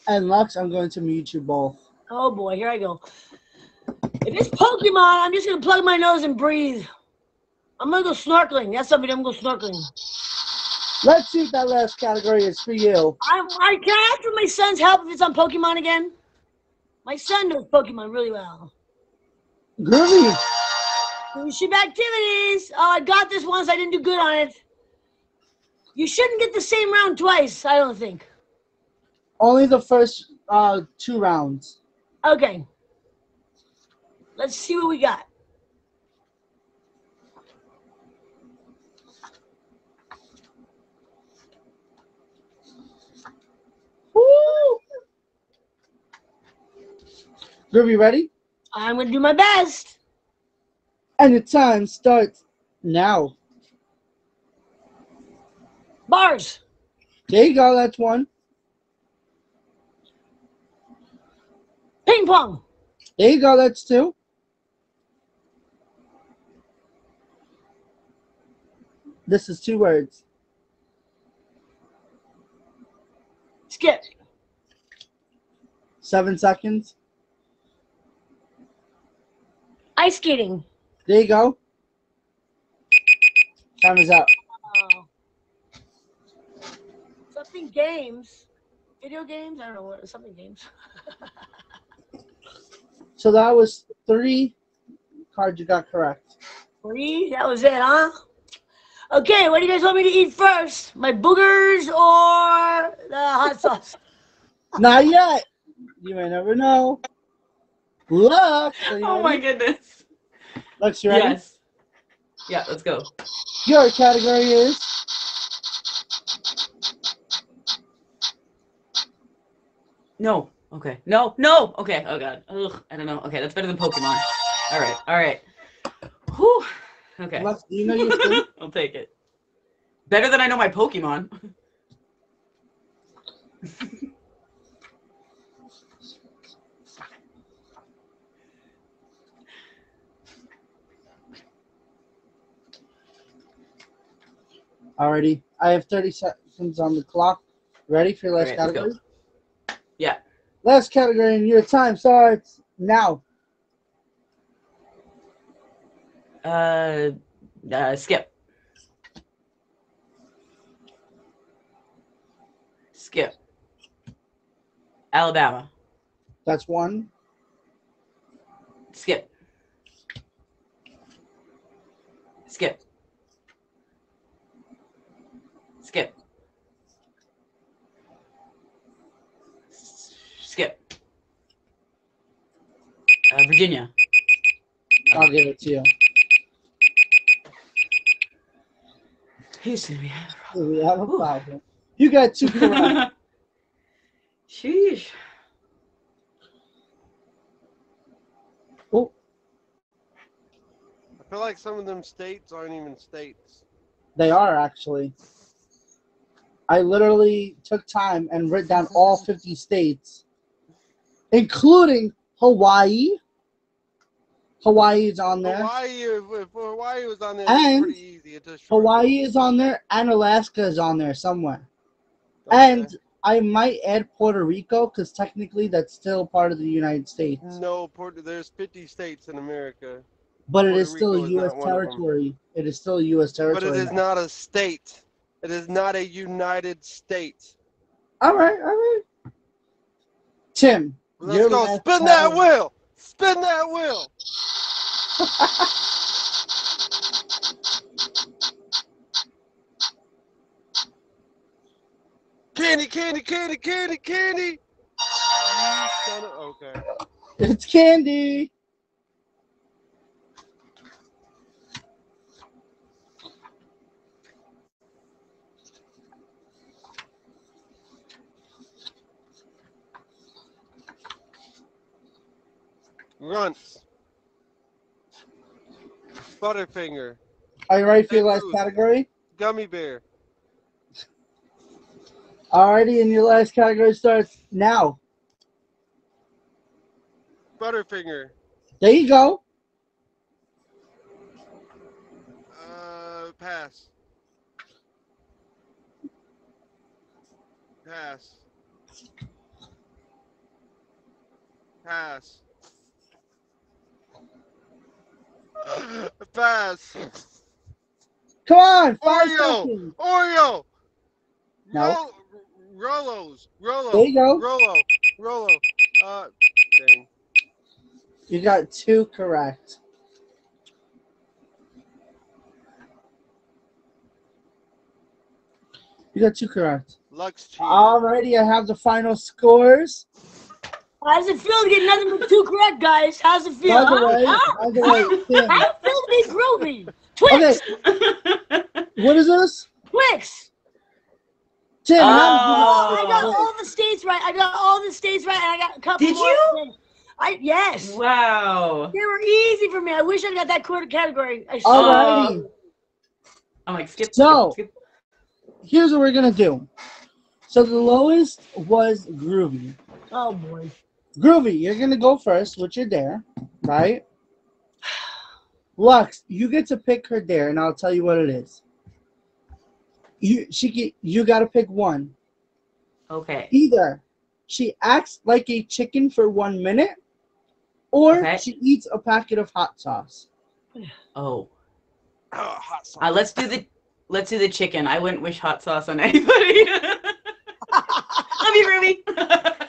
and Lux, I'm going to mute you both. Oh boy, here I go. If it's Pokemon, I'm just gonna plug my nose and breathe. I'm gonna go snorkeling. That's something I'm gonna go snorkeling. Let's see if that last category is for you. I, I can I ask for my son's help if it's on Pokemon again? My son knows Pokemon really well. Groovy. Ship activities. Oh, I got this once. I didn't do good on it. You shouldn't get the same round twice. I don't think. Only the first uh, two rounds. Okay. Let's see what we got. Woo! Groovy, ready? I'm gonna do my best. And your time starts now. Bars. There you go. That's one. Ping pong. There you go. That's two. This is two words. Skip. Seven seconds. Ice skating. There you go. Time is up. Oh. Something games. Video games? I don't know what something games. So that was three cards you got correct. Three? That was it, huh? Okay, what do you guys want me to eat first? My boogers or the hot sauce? Not yet. You may never know. Look. Are you Oh my goodness. Lux, you ready? Yes. Yeah, let's go. Your category is No. Okay. No. No. Okay. Oh god. Ugh. I don't know. Okay, that's better than Pokemon. All right. All right. Whew. Okay. You know your thing? I'll take it. Better than I know my Pokemon. Alrighty. I have 30 seconds on the clock. Ready for your last Alright, let's go. category? Yeah. Last category and your time starts now. Uh, uh skip. Skip. Alabama. That's one. Skip. Skip. Skip. Skip. Uh, Virginia. I'll give it to you. Houston, we have. We have a Ooh. problem. You got two correct. Sheesh. oh, I feel like some of them states aren't even states. they are actually. I literally took time and wrote down all 50 states, including Hawaii. Hawaii is on there. Hawaii, Hawaii was on there, And pretty easy. It's just short. Hawaii is on there, and Alaska is on there somewhere. Okay. And I might add Puerto Rico because technically that's still part of the United States, no, Puerto, there's 50 states in America, but it Puerto is still Rico a U.S. not one of them. territory. It is still a U.S. Territory. But it is now. not a state. It is not a United States. All right, all right. Tim, Let's go. Spin that wheel. Spin that wheel. Candy, candy, candy, candy, candy. You Okay. it's candy. Runts. Butterfinger. Are you ready for your last category? Gummy bear. Alrighty, and your last category starts now. Butterfinger. There you go. Uh, pass. Pass. Pass. Pass. Come on, five Oreo. seconds. Oreo. No. Ro- Rolos. Rolo. There you go. Rolo. Rolo. Uh, dang. You got two correct. You got two correct. Lux. Alrighty, I have the final scores. How's it feel to get nothing but two correct, guys? How's it feel? By the huh? way, Huh? by the way, Tim, How it feel to be groovy? Twix! what is this? Twix! Tim, Oh. I got all the states right. I got all the states right, and I got a couple Did more. you? I yes. wow. They were easy for me. I wish I got that quarter category. I Alrighty. Um, I'm like skip. So- skip, skip. here's what we're gonna do. So the lowest was Groovy. Oh boy. Groovy, you're gonna go first with your dare, right? Lux, you get to pick her dare, and I'll tell you what it is. You she get, you got to pick one. Okay. Either she acts like a chicken for one minute, or Okay. she eats a packet of hot sauce. Oh. Oh, hot sauce. Uh, let's do the let's do the chicken. I wouldn't wish hot sauce on anybody. Love you, Ruby.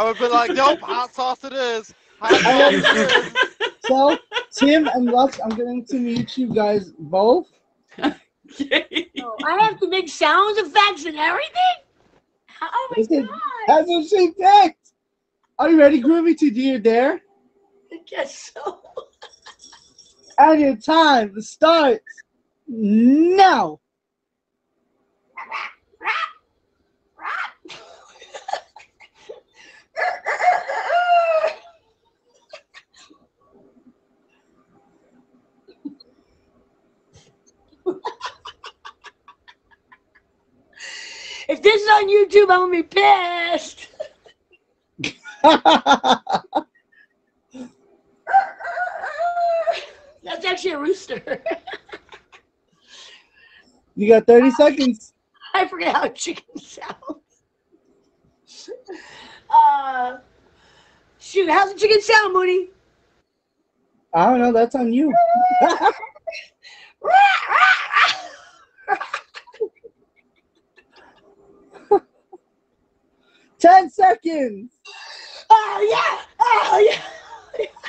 I would be like, nope, hot sauce it is. Hot um, sauce it is. So Tim and Lux, I'm going to meet you guys both. Oh, I have to make sounds effects and everything. Oh my Listen, god! That's what she picked. Are you ready, Groovy, to do your dare? I guess so. And your time starts now. If this is on YouTube, I'm gonna be pissed. That's actually a rooster. you got 30 seconds. I forget how chicken sounds. Uh, shoot, how's the chicken sound, Moody? I don't know. That's on you. Ten seconds. Oh yeah! Oh yeah!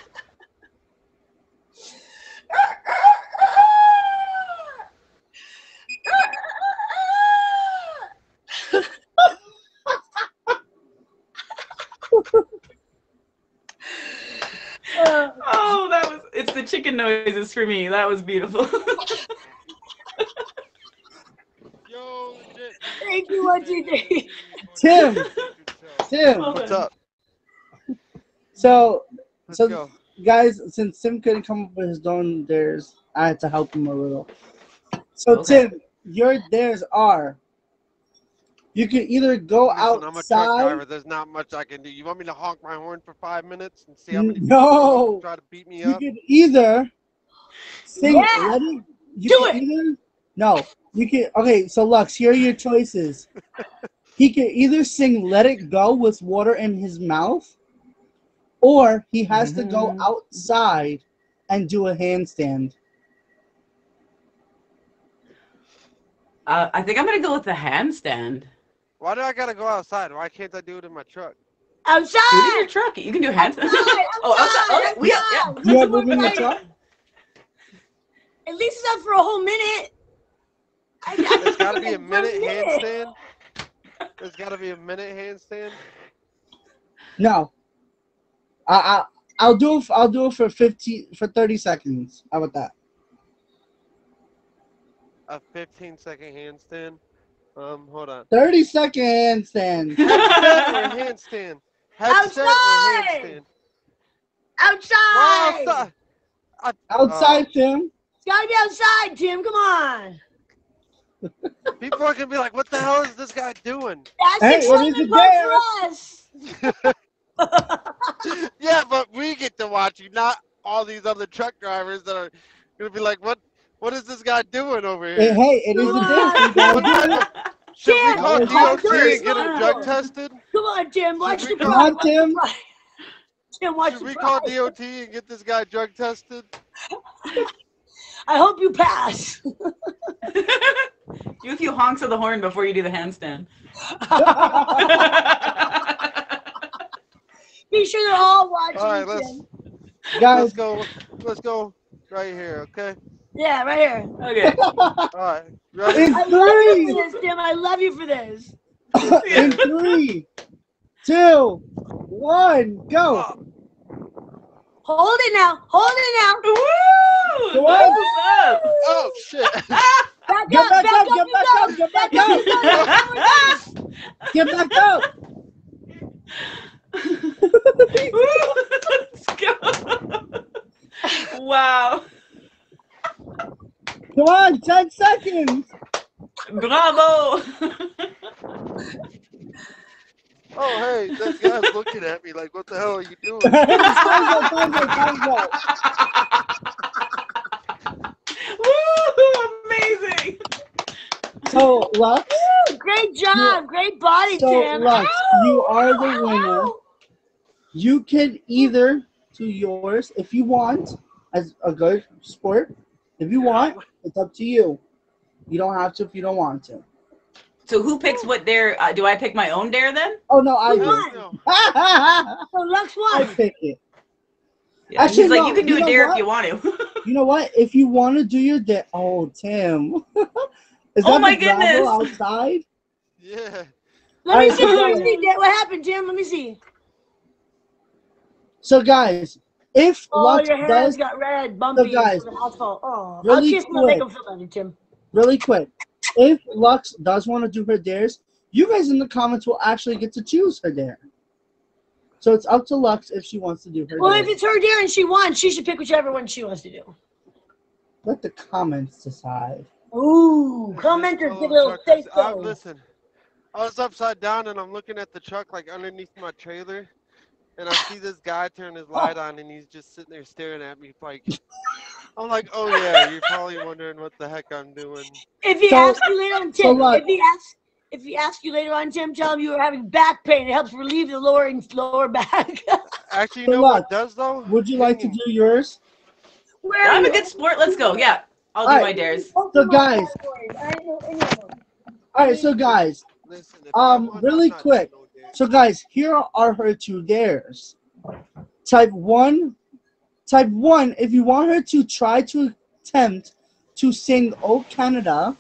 Uh, oh, that was it's the chicken noises for me. That was beautiful. Yo, shit. Thank you, one, two, three. Tim. Tim. What's up? So, Let's So- go. guys, since Tim couldn't come up with his own dares, I had to help him a little. So, Okay. Tim, your theirs are you can either go Listen, I'm a truck outside. driver. There's not much I can do. You want me to honk my horn for five minutes and see how many people No. try to beat me You up? could either sing Yeah. let it, you Do can it. Either, no, you can. Okay, so Lux, here are your choices. he can either sing "Let It Go" with water in his mouth, or he has to go Mhm. outside and do a handstand. uh, I think I'm gonna go with the handstand. Why do I gotta go outside? Why can't I do it in my truck? Do it in your truck. You can do handstand. Outside! oh, outside. outside, Oh, yeah, yeah. outside. You have room in your truck? At least it's up for a whole minute. I, I There's gotta be a for minute handstand. There's gotta be a minute handstand. No, I, I I'll do it. I'll do it for fifteen for thirty seconds. How about that? A 15 second handstand. Um, hold on. Thirty second handstand. Headstand or handstand? Headstand or Outside! handstand? outside! Well, outside. I- Outside, Tim. It's gotta be outside, Tim. Come on. uh, people are gonna be like, "What the hell is this guy doing?" That's Hey, the what is it part for us. yeah, but we get to watch you, not all these other truck drivers that are gonna be like, "What? What is this guy doing over Hey, here?" hey, it is a dare. You gotta What do kind Should we call I'm DOT and get him drug tested? Come on, Tim. Watch Should the we Come on, prize. Tim. Tim, watch Should the we call. DOT and get this guy drug tested? I hope you pass. do a few honks of the horn before you do the handstand. Be sure they're all watching. All right, let's Tim. Guys, let's go. Let's go right here. Okay. Yeah, right here. okay. All right. Ready? in I love you three, for this, Tim. I love you for this. in three, two, one, go. Hold it now. Hold it now. Woo! Go That's on. up. Oh shit! Back up. back Back up, up. get back up, get back Back up. up. Get back up. Let's go. wow. Come on, 10 seconds. Bravo. Oh hey, this guy's looking at me like, what the hell are you doing? time's up, time's up, time's up. Woo! Amazing. So, Lux, Great job. Great body, So, Tim. Lux, Ow. you are the Ow. winner. you can either do yours if you want as a good sport. If you want, it's up to you. You don't have to if you don't want to. So who picks what dare? Uh, do I pick my own dare then? Oh, no, I do. on. No. So Lux I pick it. Yeah, Actually, he's like, no, you can do you a dare what? if you want to. You know what? If you want to do your day, oh Tim, is Oh that my the goodness. outside? Yeah. Let me Alright, see. so- Let me see. What happened, Tim? Let me see. So guys, if Oh, Lux your hands does got red, bumpy. guys, from the asphalt. Oh, I'll really kiss him and make quick. him feel better, Tim. really quick, if Lux does want to do her dares, you guys in the comments will actually get to choose her dare. So it's up to Lux if she wants to do her Well, dare. if it's her dare and she wants, she should pick whichever one she wants to do. Let the comments decide. Ooh, This commenters fellow give a little truck say so. Listen, I was upside down and I'm looking at the truck like underneath my trailer, and I see this guy turn his light on and he's just sitting there staring at me like. I'm like, oh yeah, you're probably wondering what the heck I'm doing. If he So- asks you later on, so if he asks, if he asks you later on, Tim, tell him you were having back pain. It helps relieve the lower and lower back. Actually, you So know look, what does though? Would you like to do yours? Where I'm a good sport. Let's go. Yeah, I'll do Alright. my dares. So guys, I don't know any of them. all right. So guys, Listen, Um, really not quick. Doing no dare. so guys, here are her two dares. Type one, type one. If you want her to try to attempt to sing "Oh Canada,"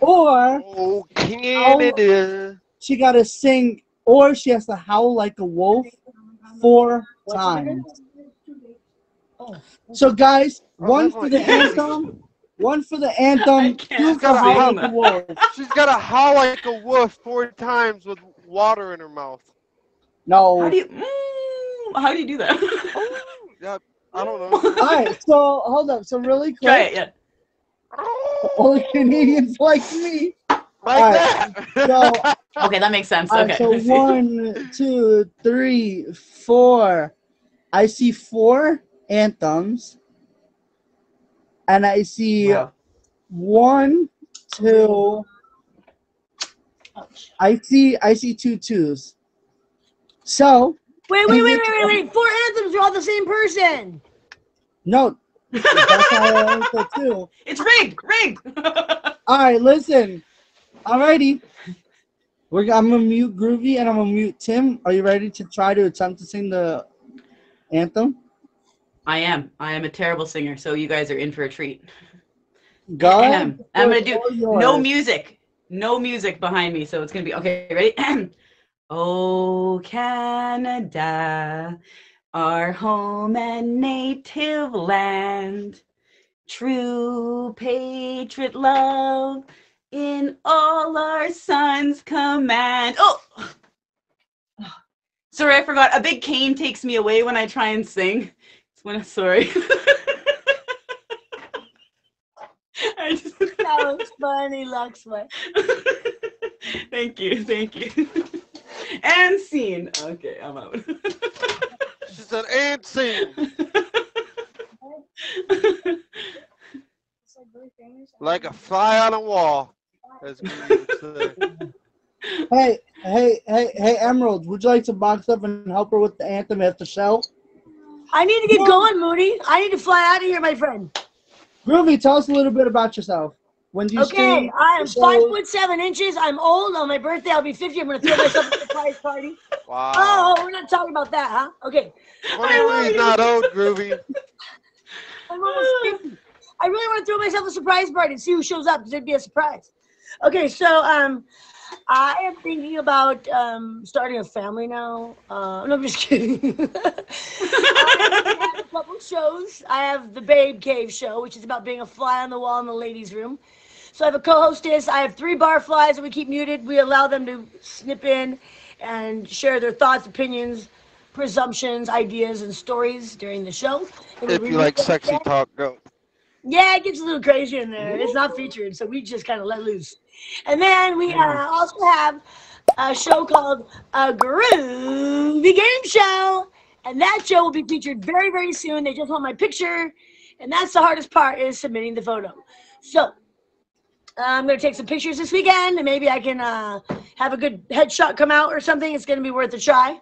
or Oh, Canada. she got to sing, or she has to howl like a wolf four times. Oh. So, guys, one that's for the anthem, one for the anthem, can't two for gotta howl howl. like a wolf. She's got to howl like a wolf four times with water in her mouth. No. How do you? Mm, how do you do that? Yep. I don't know. All right, so hold up. So really quick, Try it. Yeah. only Canadians like me. Like Alright, that. So, Okay, that makes sense. all right, Okay. so one, two, three, four. I see four anthems, and I see Wow. one, two. I see I see two twos. So Wait, wait, wait, wait, wait, wait. Four anthems are all the same person. no, that's how I two. It's rigged. Rigged. All right, listen. Alrighty. We're I'm gonna mute Groovy and I'm gonna mute Tim. Are you ready to try to attempt to sing the anthem? I am. I am a terrible singer, so you guys are in for a treat. Go I'm, I'm gonna do no music. No music behind me, so it's gonna be okay. Ready? oh, Canada, our home and native land, true patriot love in all our sons' command. Oh, sorry, I forgot. A big cane takes me away when I try and sing. It's when sorry. I just That was funny, Luxman. thank you, thank you. and scene. Okay, I'm out. She said, and sing. Like a fly on a wall. As we would say. Hey, hey, hey, hey, Emerald, would you like to box up and help her with the anthem at the show? I need to get going, Moody. I need to fly out of here, my friend. Groovy, tell us a little bit about yourself. When do you Okay. I am So- five foot seven inches. I'm old. On my birthday, I'll be 50. I'm gonna throw myself a surprise party. Wow. Oh, we're not talking about that, huh? Okay. 23 is not old, Groovy. I'm almost 50. I really want to throw myself a surprise party and see who shows up because it'd be a surprise. Okay, so um, I am thinking about um, starting a family now. Uh, no, I'm just kidding. I have a couple shows. I have the Babe Cave show, which is about being a fly on the wall in the ladies' room. So I have a co-hostess. I have three barflies that we keep muted. We allow them to snip in and share their thoughts, opinions, presumptions, ideas, and stories during the show. And If you like sexy talk, go. Yeah, it gets a little crazy in there. It's not featured, so we just kind of let loose. And then we uh, also have a show called a Groovy Game Show, and that show will be featured very, very soon. They just want my picture, and that's the hardest part is submitting the photo. So I'm gonna take some pictures this weekend, and maybe I can uh, have a good headshot come out or something. It's gonna be worth a try.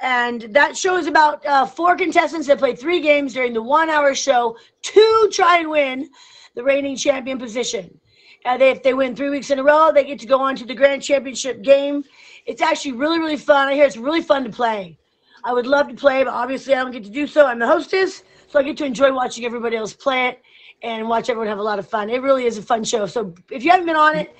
And that show is about uh, four contestants that play three games during the one-hour show to try and win the reigning champion position. And if they win three weeks in a row, they get to go on to the grand championship game. It's actually really, really fun. I hear it's really fun to play. I would love to play, but obviously I don't get to do so. I'm the hostess, so I get to enjoy watching everybody else play it and watch everyone have a lot of fun. It really is a fun show. So if you haven't been on it,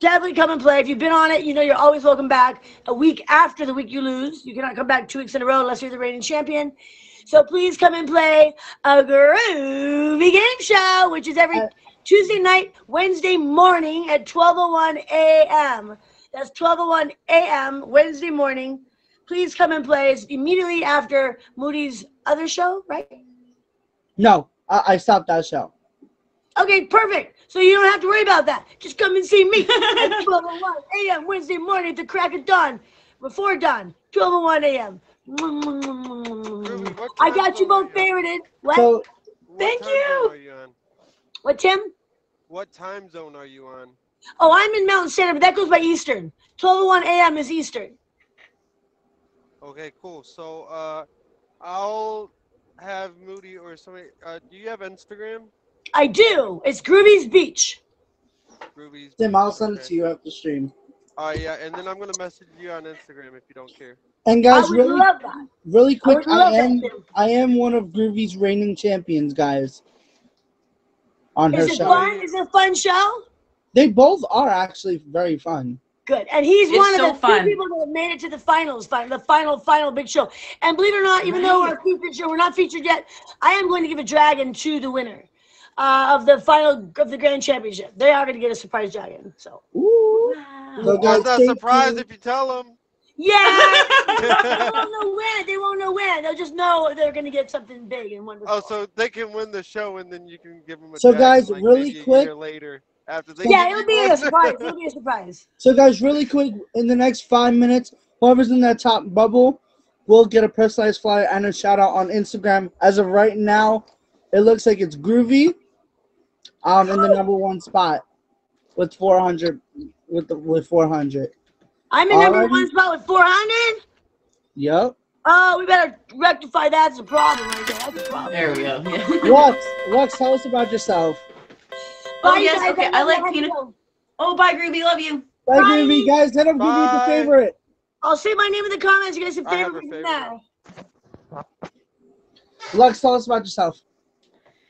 definitely come and play. If you've been on it, you know you're always welcome back. A week after the week you lose, you cannot come back two weeks in a row unless you're the reigning champion. So please come and play a groovy game show, which is every Uh, Tuesday night, Wednesday morning at 12:01 a.m. That's 12:01 a.m. Wednesday morning. Please come and play. It's immediately after Moody's other show, right? No, I, I stopped that show. Okay, perfect. So you don't have to worry about that. Just come and see me at 12:01 a.m. Wednesday morning at the crack of dawn, before dawn, 12:01 a.m. Groovy, what I got you both you favorited. What? So What Thank time you. zone Are you on? What, Tim? What time zone are you on? Oh, I'm in Mountain Standard, but that goes by Eastern. 12:01 a.m. is Eastern. Okay, cool. So, uh, I'll have Moody or somebody. Uh, do you have Instagram? I do. It's Groovy's Beach. Ruby's. Tim, I'll send it to you after stream. Oh yeah, and then I'm gonna message you on Instagram if you don't care. And guys, really, really quick, would I, love that. I am one of Groovy's reigning champions, guys. On her Is it show, fun? Is it a fun show? they both are actually very fun. Good. And he's It's one so of the fun. few people that have made it to the finals, the final, final big show. And believe it or not, even though Right. our featured show, we're not featured yet, I am going to give a dragon to the winner uh, of the final of the grand championship. They are going to get a surprise dragon. So, Ooh. So, guys, That's not stay surprised if you tell them. Yeah, they won't know when. They won't know when. They'll just know they're going to get something big and wonderful. Oh, so they can win the show, and then you can give them a. So, guys, like, really quick- later, after they. yeah, it'll be a surprise. It'll be a surprise. So, guys, really quick, in the next five minutes, whoever's in that top bubble will get a personalized flyer and a shout out on Instagram. As of right now, it looks like it's Groovy, um, in the number one spot with 400, with the with 400. I'm in number one spot with 400. Yep. Oh, we better rectify that. That's a problem right there. That's a problem. There we go. Yeah. Lux, Lux, tell us about yourself. Oh, Bye, yes, guys. okay, I love like you. peanut- Oh, bye, Groovy. Love you. Bye, Bye. Groovy. Guys, hit up give with the favorite. I'll say my name in the comments. You guys can I have favorite a me from favorite. there. Lux, tell us about yourself.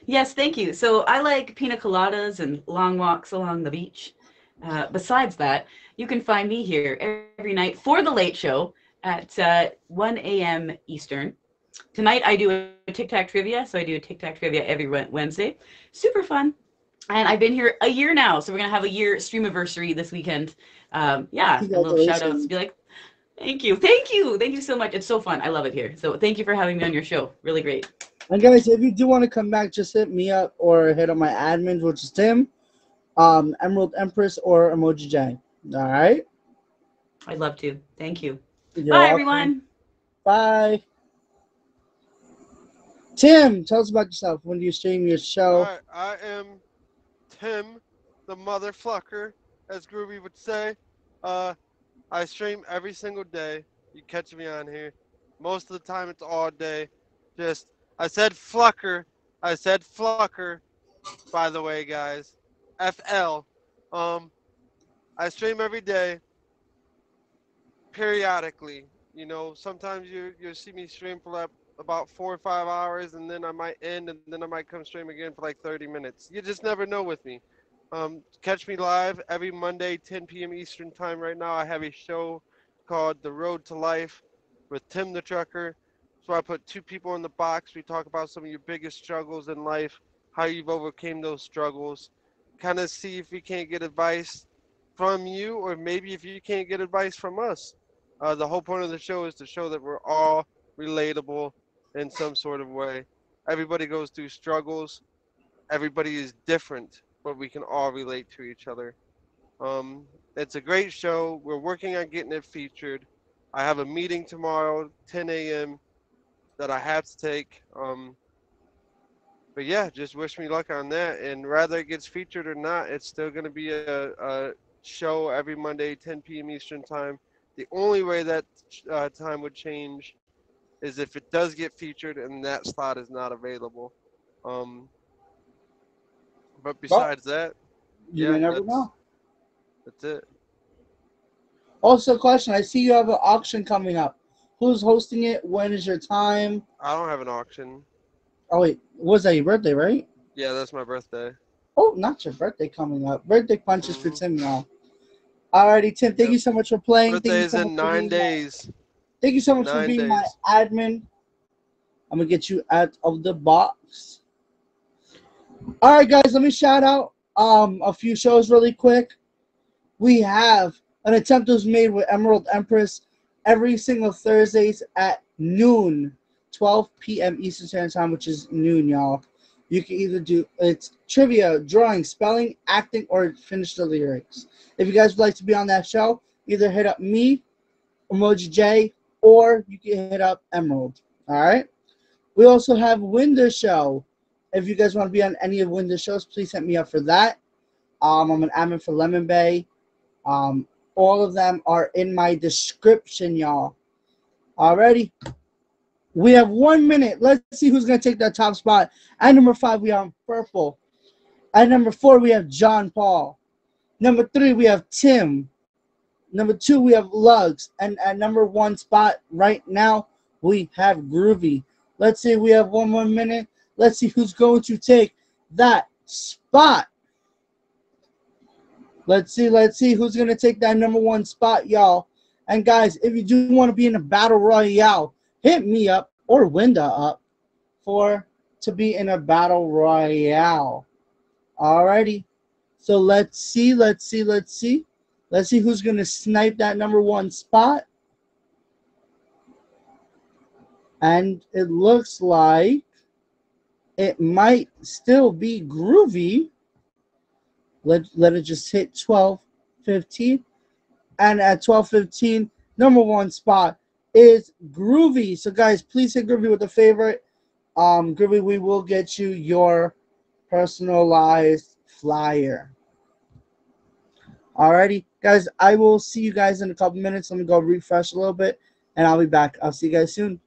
Yes, thank you. So I like pina coladas and long walks along the beach. Uh, besides that, you can find me here every night for the late show at uh, 1 a.m. Eastern. Tonight I do a Tic Tac trivia, so I do a Tic Tac trivia every Wednesday. Super fun. And I've been here a year now, so we're gonna have a year stream anniversary this weekend. Um, yeah, a little shout outs. Be like, thank you, thank you, thank you so much. It's so fun. I love it here. So thank you for having me on your show. Really great. And guys, if you do want to come back, just hit me up or hit on my admins, which is Tim, um, Emerald Empress, or Emoji J. All right. I'd love to. Thank you. You're Bye, welcome. everyone. Bye. Tim, tell us about yourself. When do you stream your show? Alright, I am Tim, the mother flucker, as Groovy would say. Uh, I stream every single day. You catch me on here. Most of the time, it's all day. Just, I said flucker. I said flucker. by the way, guys. FL. Um, I stream every day, periodically. You know, sometimes you you see me stream for like about four or five hours, and then I might end, and then I might come stream again for like 30 minutes. You just never know with me. Um, catch me live every Monday, 10 p.m. Eastern time. Right now, I have a show called The Road to Life with Tim the Trucker. So I put two people in the box. We talk about some of your biggest struggles in life, how you've overcame those struggles, kind of see if we can't get advice from you, or maybe if you can't get advice from us. Uh, the whole point of the show is to show that we're all relatable in some sort of way. Everybody goes through struggles. Everybody is different, but we can all relate to each other. Um, it's a great show. We're working on getting it featured. I have a meeting tomorrow, 10 a.m. that I have to take. Um, but yeah, just wish me luck on that. And whether it gets featured or not, it's still going to be a, a show every Monday, 10 p.m. Eastern time. The only way that uh, time would change is if it does get featured and that slot is not available. Um, but besides that, You Yeah, never that's- know. that's it. Also, question: I see you have an auction coming up. Who's hosting it? When is your time? I don't have an auction. Oh wait, was that your birthday, right? Yeah, that's my birthday. Oh, not your birthday coming up. Birthday punches for Mhm. Tim now. Alrighty, Tim. Thank Yep. you so much for playing. Thank Birthday you is so in nine being my- days. Thank you so much for Nine being my admin. I'm gonna get you out of the box. All right, guys. Let me shout out um a few shows really quick. We have an attempt was made with Emerald Empress every single Thursdays at noon, 12 p.m. Eastern Standard Time, which is noon, y'all. You can either do it's trivia, drawing, spelling, acting, or finish the lyrics. If you guys would like to be on that show, either hit up me, Emoji J, or you can hit up Emerald. All right. We also have Window Show. If you guys want to be on any of Window shows, please hit me up for that. Um, I'm an admin for Lemon Bay. Um, all of them are in my description, y'all. Alrighty. We have one minute. Let's see who's gonna take that top spot. At number five, we have Purple. At number four, we have John Paul. Number three, we have Tim. Number two, we have Lux. And at number one spot right now, we have Groovy. Let's see, we have one more minute. Let's see who's going to take that spot. Let's see, let's see who's going to take that number one spot, y'all. And guys, if you do want to be in a battle royale, hit me up or Winda up for to be in a battle royale. Alrighty. So let's see, let's see, let's see. Let's see who's going to snipe that number one spot. And it looks like it might still be groovy. Let, let it just hit 12, 15. And at 12, 15, number one spot is groovy. So guys, please hit groovy with a favorite. Um, groovy, we will get you your personalized flyer. Alrighty, guys, I will see you guys in a couple minutes. Let me go refresh a little bit, and I'll be back. I'll see you guys soon.